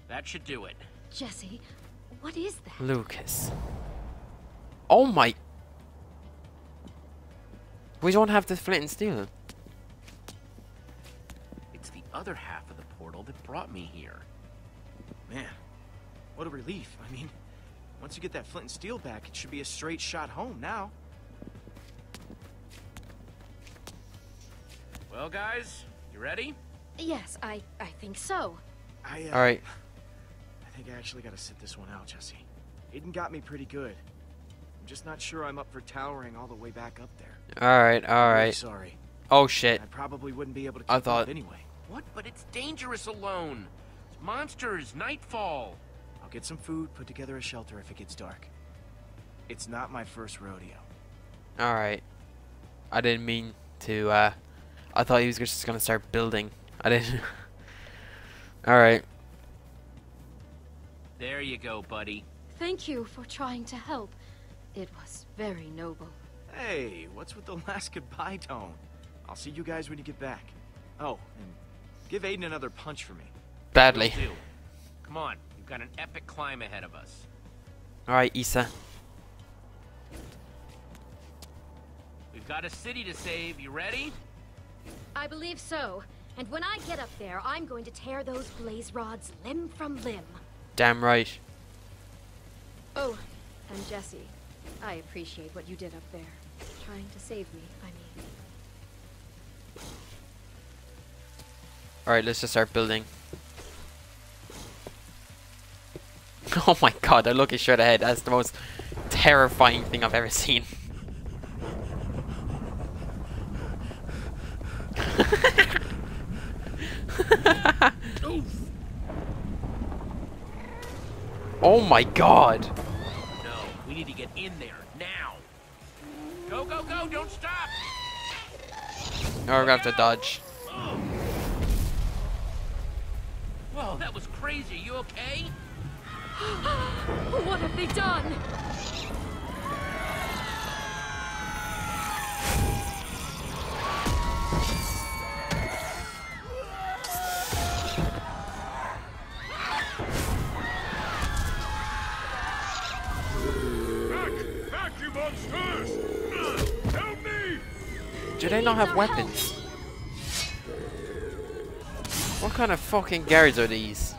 Speaker 3: That should do it.
Speaker 7: Jesse, what is that?
Speaker 1: Lukas? Oh my! We don't have the flint and steel.
Speaker 3: It's the other half of the portal that brought me here.
Speaker 9: Man, what a relief. I mean, once you get that flint and steel back, it should be a straight shot home now.
Speaker 3: Well, guys, you ready?
Speaker 7: Yes, I, I think so.
Speaker 9: I, uh,
Speaker 1: All right.
Speaker 9: I think I actually gotta sit this one out, Jesse. Aiden got me pretty good. I'm just not sure I'm up for towering all the way back up there.
Speaker 1: All right. All
Speaker 9: I'm really
Speaker 1: right.
Speaker 9: sorry.
Speaker 1: Oh shit!
Speaker 9: I probably wouldn't be able to keep
Speaker 1: I
Speaker 9: up
Speaker 1: thought-
Speaker 9: anyway.
Speaker 3: What? But it's dangerous alone. It's monsters, nightfall.
Speaker 9: I'll get some food, put together a shelter if it gets dark. It's not my first rodeo.
Speaker 1: All right. I didn't mean to. uh... I thought he was just gonna start building. I didn't. All right.
Speaker 3: There you go, buddy.
Speaker 7: Thank you for trying to help. It was very noble.
Speaker 9: Hey, what's with the last goodbye tone? I'll see you guys when you get back. Oh, and give Aiden another punch for me.
Speaker 1: Badly.
Speaker 3: Come on, we've got an epic climb ahead of us.
Speaker 1: All right, Isa.
Speaker 3: We've got a city to save. You ready?
Speaker 7: I believe so. And when I get up there, I'm going to tear those blaze rods limb from limb.
Speaker 1: Damn right.
Speaker 7: Oh, and Jesse, I appreciate what you did up there. Trying to save me, I mean.
Speaker 1: Alright, let's just start building. Oh my god, they're looking straight ahead. That's the most terrifying thing I've ever seen. oh my god!
Speaker 3: No, we need to get in there now. Go, go, go! Don't stop!
Speaker 1: Now we're gonna have to dodge. Oh.
Speaker 3: Whoa, that was crazy. You okay?
Speaker 7: what have they done?
Speaker 1: Not have weapons? What kind of fucking guards are these?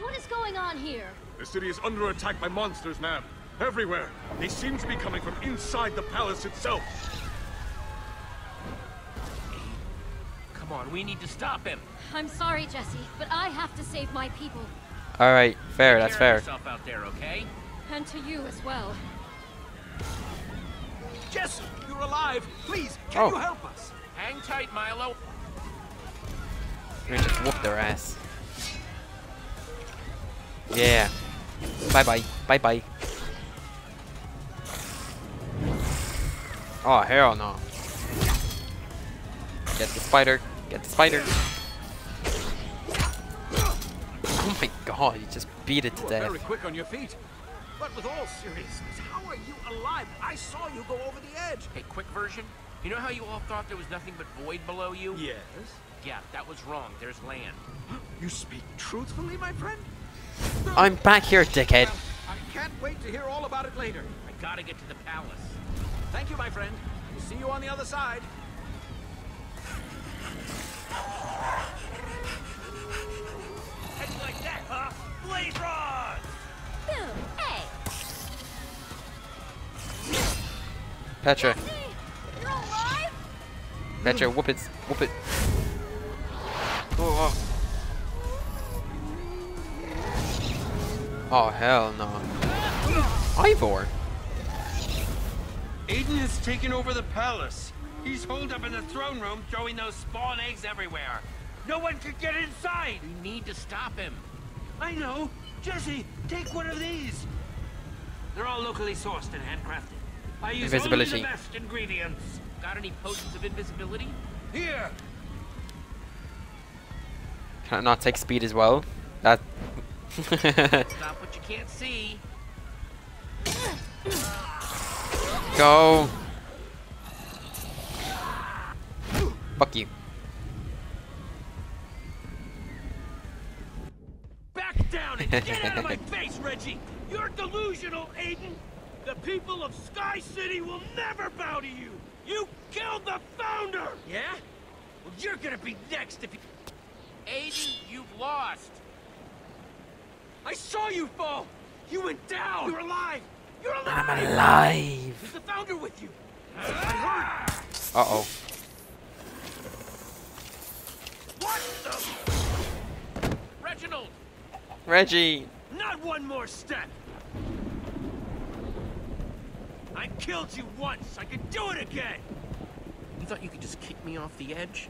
Speaker 7: What is going on here?
Speaker 14: The city is under attack by monsters, ma'am. Everywhere. They seem to be coming from inside the palace itself.
Speaker 3: Come on, we need to stop him.
Speaker 7: I'm sorry, Jesse, but I have to save my people.
Speaker 1: Alright, fair,
Speaker 3: Take
Speaker 1: that's
Speaker 3: care
Speaker 1: fair.
Speaker 3: of yourself out there, okay?
Speaker 7: And to you as well.
Speaker 18: Jesse, you're alive. Please, can
Speaker 1: Oh.
Speaker 18: you help us?
Speaker 3: Hang tight, Milo.
Speaker 1: We're gonna just whoop their ass. Yeah. Bye bye. Bye bye. Oh hell no. Get the spider. Get the spider. Oh my god, you just beat it to death.
Speaker 18: very quick on your feet. But with all seriousness, how are you alive? I saw you go over the edge.
Speaker 3: Hey, quick version. You know how you all thought there was nothing but void below you?
Speaker 18: Yes.
Speaker 3: Yeah, that was wrong. There's land.
Speaker 18: You speak truthfully, my friend?
Speaker 1: I'm back here, dickhead.
Speaker 18: I can't wait to hear all about it later.
Speaker 3: I gotta get to the palace.
Speaker 18: Thank you, my friend. We'll see you on the other side.
Speaker 20: How do you like that, huh? Blaze rods!
Speaker 1: Petra.
Speaker 7: You're?
Speaker 1: Petra, whoop it. Whoop it. Oh, oh. Oh hell no. Ivor.
Speaker 6: Aiden has taken over the palace. He's holed up in the throne room throwing those spawn eggs everywhere. No one can get inside!
Speaker 3: We need to stop him.
Speaker 6: I know! Jesse, take one of these! They're all locally sourced and handcrafted. I use
Speaker 1: Invisibility.
Speaker 6: best ingredients.
Speaker 3: Got any potions of invisibility?
Speaker 6: Here!
Speaker 1: Can I not take speed as well? That.
Speaker 3: Stop what you can't see.
Speaker 1: Go. Fuck you.
Speaker 6: Back down and get out of my face, Reggie! You're delusional, Aiden! The people of Sky City will never bow to you! You killed the founder! Yeah? Well, you're gonna be next if you...
Speaker 3: Aiden, you've lost.
Speaker 6: I saw you fall! You went down! You're alive! You're alive!
Speaker 1: I'm alive.
Speaker 6: Is the founder with you?
Speaker 1: Uh oh.
Speaker 6: What the...
Speaker 3: Reginald!
Speaker 1: Reggie.
Speaker 6: Not one more step! I killed you once! I can do it again!
Speaker 3: You thought you could just kick me off the edge?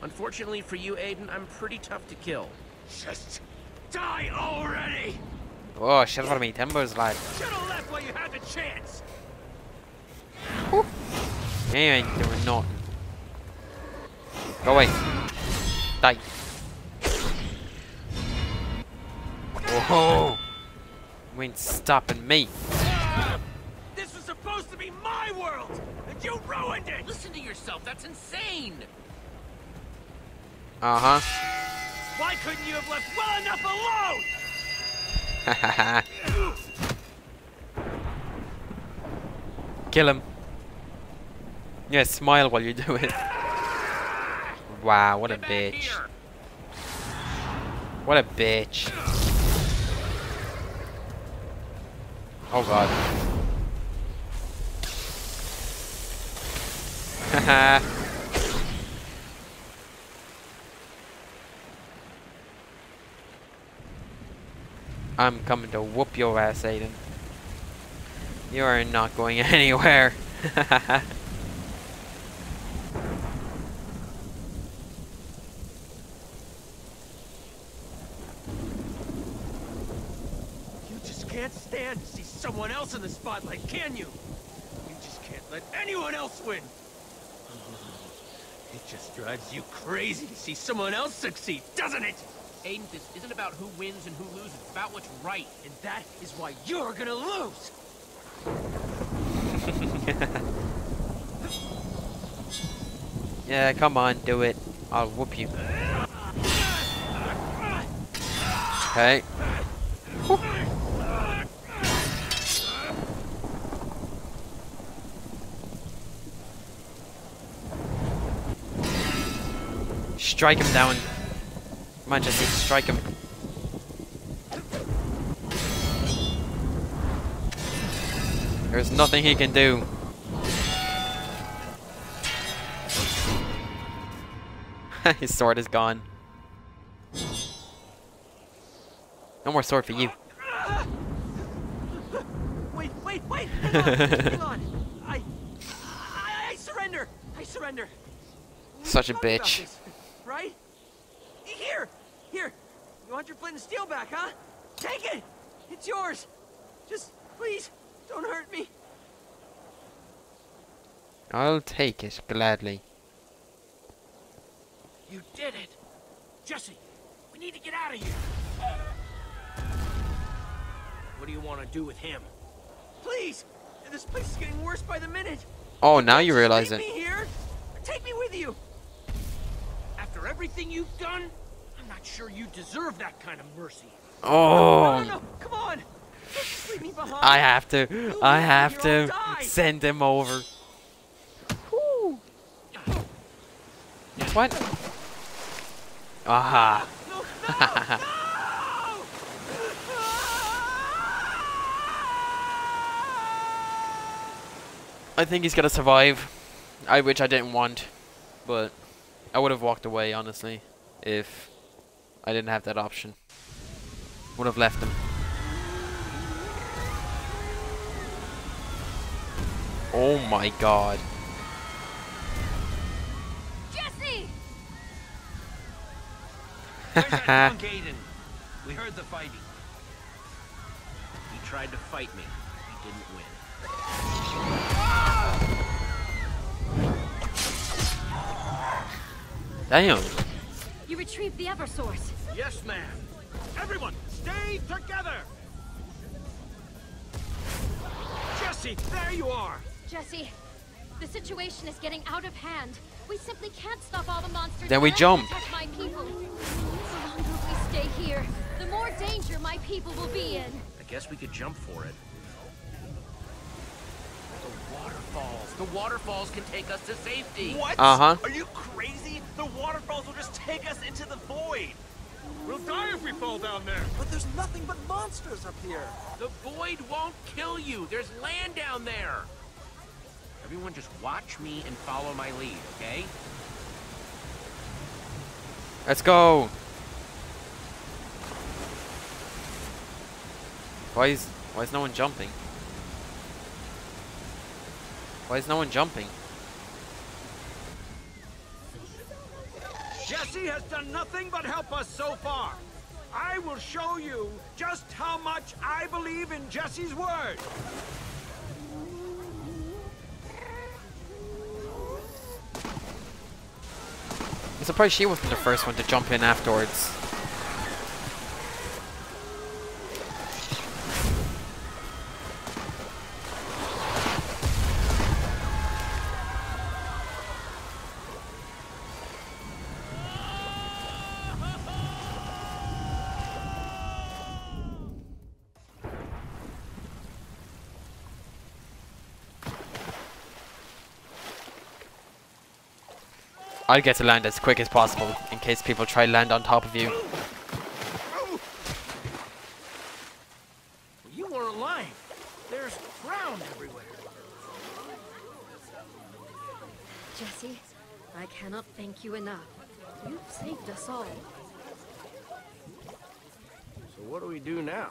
Speaker 3: Unfortunately for you, Aiden, I'm pretty tough to kill.
Speaker 6: Just die already!
Speaker 1: Oh, shiver me timbers, lad.
Speaker 6: Should've left while you had the chance!
Speaker 1: You ain't doing nothing. Go away. Die. Whoa. You ain't stopping me.
Speaker 6: You ruined it!
Speaker 3: Listen to yourself, that's insane!
Speaker 1: Uh huh.
Speaker 6: Why couldn't you have left well enough alone?
Speaker 1: Kill him. Yeah, smile while you do it. Wow, what a bitch. What a bitch. Oh god. I'm coming to whoop your ass, Aiden. You are not going anywhere.
Speaker 6: You just can't stand to see someone else in the spotlight, can you? You just can't let anyone else win. It just drives you crazy to see someone else succeed, doesn't it?
Speaker 3: Aiden, this isn't about who wins and who loses. It's about what's right.
Speaker 6: And that is why you're gonna lose.
Speaker 1: yeah, come on, do it. I'll whoop you. Okay. Strike him down. Jesse, strike him. There's nothing he can do. His sword is gone. No more sword for you.
Speaker 6: Wait, wait, wait! Hang on, hang on. I, I, I surrender. I surrender.
Speaker 1: Such a bitch.
Speaker 6: Here. You want your flint and steel back, huh? Take it. It's yours. Just please, don't hurt me.
Speaker 1: I'll take it gladly.
Speaker 3: You did it! Jesse, we need to get out of here! What do you want to do with him?
Speaker 6: Please. This place is getting worse by the minute.
Speaker 1: Oh, now you realize
Speaker 6: Leave
Speaker 1: it.
Speaker 6: me here. Take me with you.
Speaker 3: After everything you've done, I'm not sure you deserve that kind of mercy.
Speaker 1: Oh,
Speaker 6: no, no, come on. Don't just leave me behind.
Speaker 1: I have to.
Speaker 6: You'll
Speaker 1: I have to send him over. What? Aha. I think he's gonna survive. I which I didn't want, but I would have walked away honestly if I didn't have that option. Would have left him. Oh my god.
Speaker 8: Jesse!
Speaker 3: Where's that Aiden? We heard the fighting. He tried to fight me. He didn't win.
Speaker 1: Damn.
Speaker 7: You retrieved the Eversource.
Speaker 11: Yes, ma'am. Everyone, stay together! Jesse, there you are!
Speaker 7: Jesse, the situation is getting out of hand. We simply can't stop all the monsters.
Speaker 1: Then we jump.
Speaker 7: Protect my people. The longer we stay here, the more danger my people will be in.
Speaker 3: I guess we could jump for it. The waterfalls. The waterfalls can take us to safety.
Speaker 11: What?
Speaker 1: Uh-huh.
Speaker 11: Are you crazy? The waterfalls will just take us into the void. We'll die if we fall down there.
Speaker 17: But there's nothing but monsters up here.
Speaker 3: The void won't kill you. There's land down there. Everyone just watch me and follow my lead, okay?
Speaker 1: Let's go. Why is why is no one jumping? Why is no one jumping?
Speaker 11: Jesse has done nothing but help us so far. I will show you just how much I believe in Jesse's word.
Speaker 1: I'm surprised she wasn't the first one to jump in afterwards. I'd get to land as quick as possible in case people try to land on top of you.
Speaker 11: You weren't lying. There's ground everywhere.
Speaker 7: Jesse, I cannot thank you enough. You've saved us all.
Speaker 6: So what do we do now?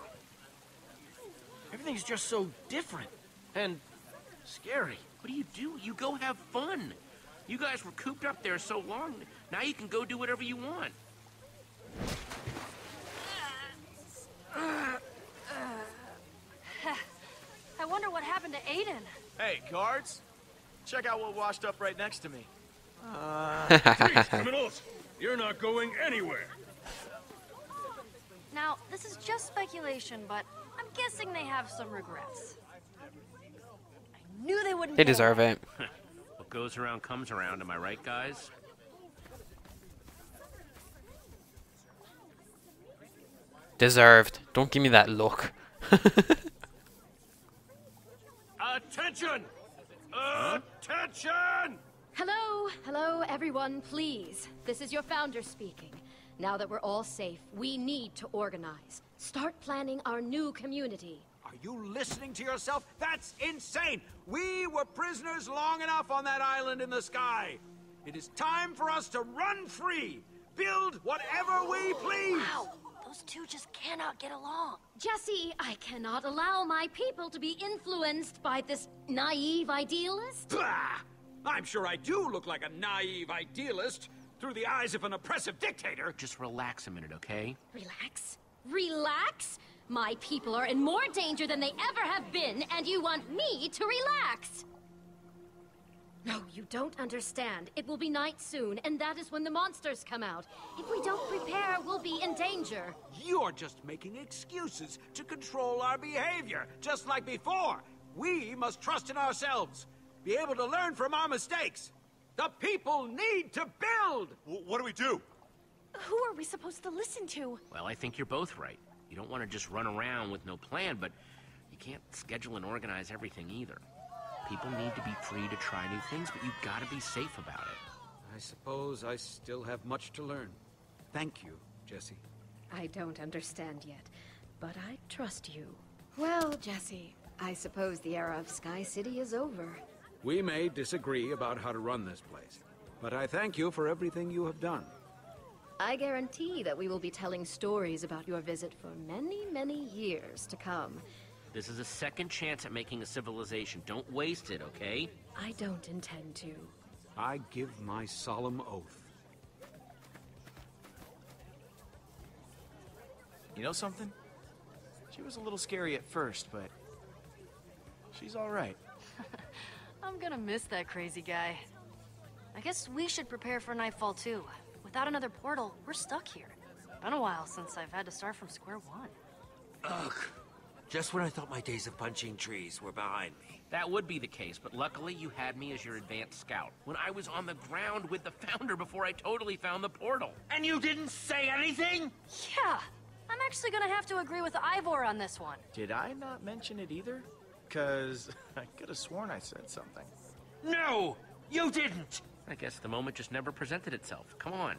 Speaker 6: Everything's just so different and scary.
Speaker 3: What do you do? You go have fun. You guys were cooped up there so long. Now you can go do whatever you want.
Speaker 4: I wonder what happened to Aiden.
Speaker 9: Hey, guards. Check out what washed up right next to me.
Speaker 15: Uh, Freeze, criminals! You're not going anywhere.
Speaker 4: Now, this is just speculation, but I'm guessing they have some regrets. I knew they wouldn't
Speaker 1: They deserve
Speaker 4: away.
Speaker 1: it.
Speaker 3: what goes around comes around, am I right, guys?
Speaker 1: Deserved. Don't give me that look.
Speaker 11: Attention! Attention!
Speaker 7: Hello, hello, everyone, please. This is your founder speaking. Now that we're all safe, we need to organize. Start planning our new community.
Speaker 18: Are you listening to yourself? That's insane! We were prisoners long enough on that island in the sky. It is time for us to run free. Build whatever we please.
Speaker 7: Wow, those two just cannot get along. Jesse, I cannot allow my people to be influenced by this naive idealist.
Speaker 18: Bah! I'm sure I do look like a naive idealist through the eyes of an oppressive dictator.
Speaker 3: Just relax a minute, okay?
Speaker 7: Relax? Relax? My people are in more danger than they ever have been, and you want me to relax? No, you don't understand. It will be night soon, and that is when the monsters come out. If we don't prepare, we'll be in danger.
Speaker 18: You're just making excuses to control our behavior, just like before. We must trust in ourselves, be able to learn from our mistakes. The people need to build!
Speaker 15: what do we do?
Speaker 19: Who are we supposed to listen to?
Speaker 3: Well, I think you're both right. You don't want to just run around with no plan, but you can't schedule and organize everything either. People need to be free to try new things, but you've gotta be safe about it.
Speaker 18: I suppose I still have much to learn. Thank you, Jesse.
Speaker 7: I don't understand yet, but I trust you. Well, Jesse, I suppose the era of Sky City is over.
Speaker 18: We may disagree about how to run this place, but I thank you for everything you have done.
Speaker 7: I guarantee that we will be telling stories about your visit for many, many years to come.
Speaker 3: This is a second chance at making a civilization. Don't waste it, okay?
Speaker 7: I don't intend to.
Speaker 18: I give my solemn oath.
Speaker 9: You know something? She was a little scary at first, but she's all right.
Speaker 4: I'm gonna miss that crazy guy. I guess we should prepare for Nightfall too. Without another portal, we're stuck here. Been a while since I've had to start from square one.
Speaker 10: Ugh. Just when I thought my days of punching trees were behind me.
Speaker 3: That would be the case, but luckily you had me as your advanced scout. When I was on the ground with the Founder before I totally found the portal.
Speaker 11: And you didn't say anything?
Speaker 4: Yeah, I'm actually gonna have to agree with Ivor on this one.
Speaker 16: Did I not mention it either? Because I could have sworn I said something.
Speaker 11: No, you didn't.
Speaker 3: I guess the moment just never presented itself. Come on.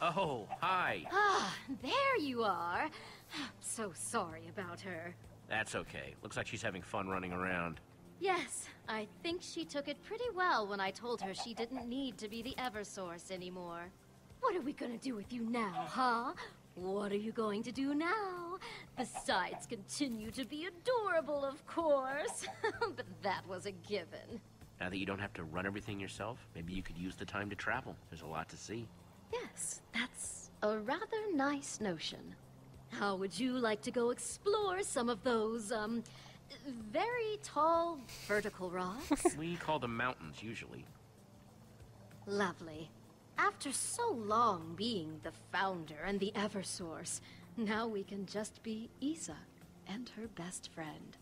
Speaker 3: Oh, hi.
Speaker 7: Ah, there you are. I'm so sorry about her.
Speaker 3: That's okay. Looks like she's having fun running around.
Speaker 7: Yes, I think she took it pretty well when I told her she didn't need to be the Eversource anymore. What are we gonna do with you now, huh? What are you going to do now? Besides, continue to be adorable, of course. but that was a given.
Speaker 3: Now that you don't have to run everything yourself, maybe you could use the time to travel. There's a lot to see.
Speaker 7: Yes, that's a rather nice notion. How would you like to go explore some of those, um, very tall vertical rocks?
Speaker 3: we call them mountains, usually.
Speaker 7: Lovely. After so long being the founder and the Eversource, now we can just be Isa and her best friend,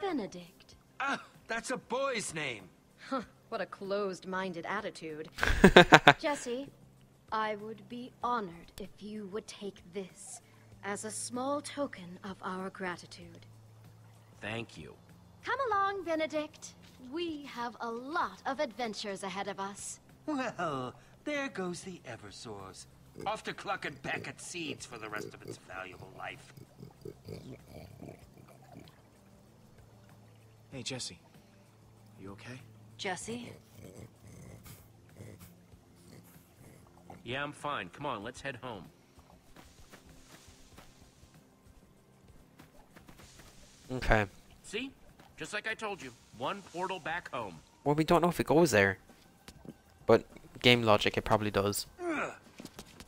Speaker 7: Benedict.
Speaker 10: Ah, that's a boy's name.
Speaker 7: Huh, what a closed-minded attitude. Jesse, I would be honored if you would take this as a small token of our gratitude.
Speaker 3: Thank you.
Speaker 7: Come along, Benedict. We have a lot of adventures ahead of us.
Speaker 6: Well, there goes the Eversource. Off to cluck and peck at seeds for the rest of its valuable life.
Speaker 9: Hey, Jesse. You okay?
Speaker 4: Jesse?
Speaker 3: Yeah, I'm fine. Come on, let's head home.
Speaker 1: Okay.
Speaker 3: See? Just like I told you. One portal back home.
Speaker 1: Well, we don't know if it goes there. But game logic, it probably does.
Speaker 6: Ugh.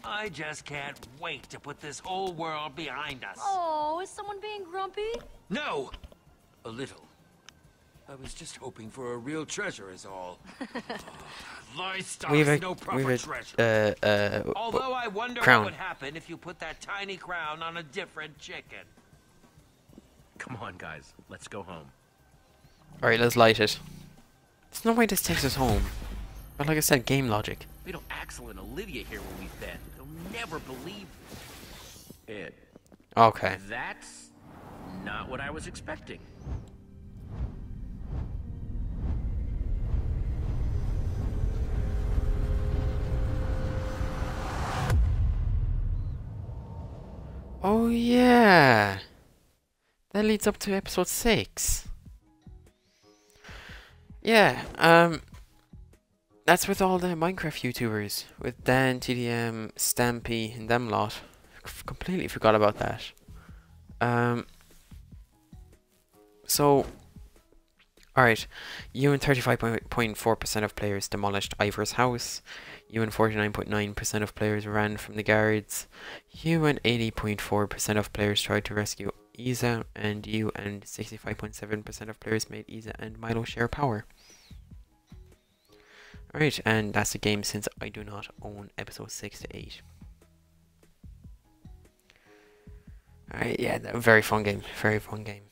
Speaker 6: I just can't wait to put this whole world behind us.
Speaker 4: Oh, is someone being grumpy?
Speaker 6: No! A little. I was just hoping for a real treasure is all. Livestock
Speaker 1: We've a,
Speaker 6: is no proper
Speaker 1: we've a,
Speaker 6: treasure.
Speaker 1: uh, uh,
Speaker 6: Although I wonder
Speaker 1: crown.
Speaker 6: what would happen if you put that tiny crown on a different chicken.
Speaker 3: Come on, guys. Let's go home.
Speaker 1: Alright, let's light it. There's no way this takes us home. But like I said, game logic.
Speaker 3: We don't Axel and Olivia here when we've been. They'll never believe it.
Speaker 1: Okay.
Speaker 3: That's not what I was expecting.
Speaker 1: Oh yeah. That leads up to episode 6. Yeah, um that's with all the Minecraft YouTubers with Dan, TDM, Stampy, and them lot. F completely forgot about that. Um so Alright, you and 35.4% of players demolished Ivor's house. You and 49.9% of players ran from the guards. You and 80.4% of players tried to rescue Isa. And you and 65.7% of players made Isa and Milo share power. Alright, and that's the game since I do not own episode 6 to 8. Alright, yeah, very fun game. Very fun game.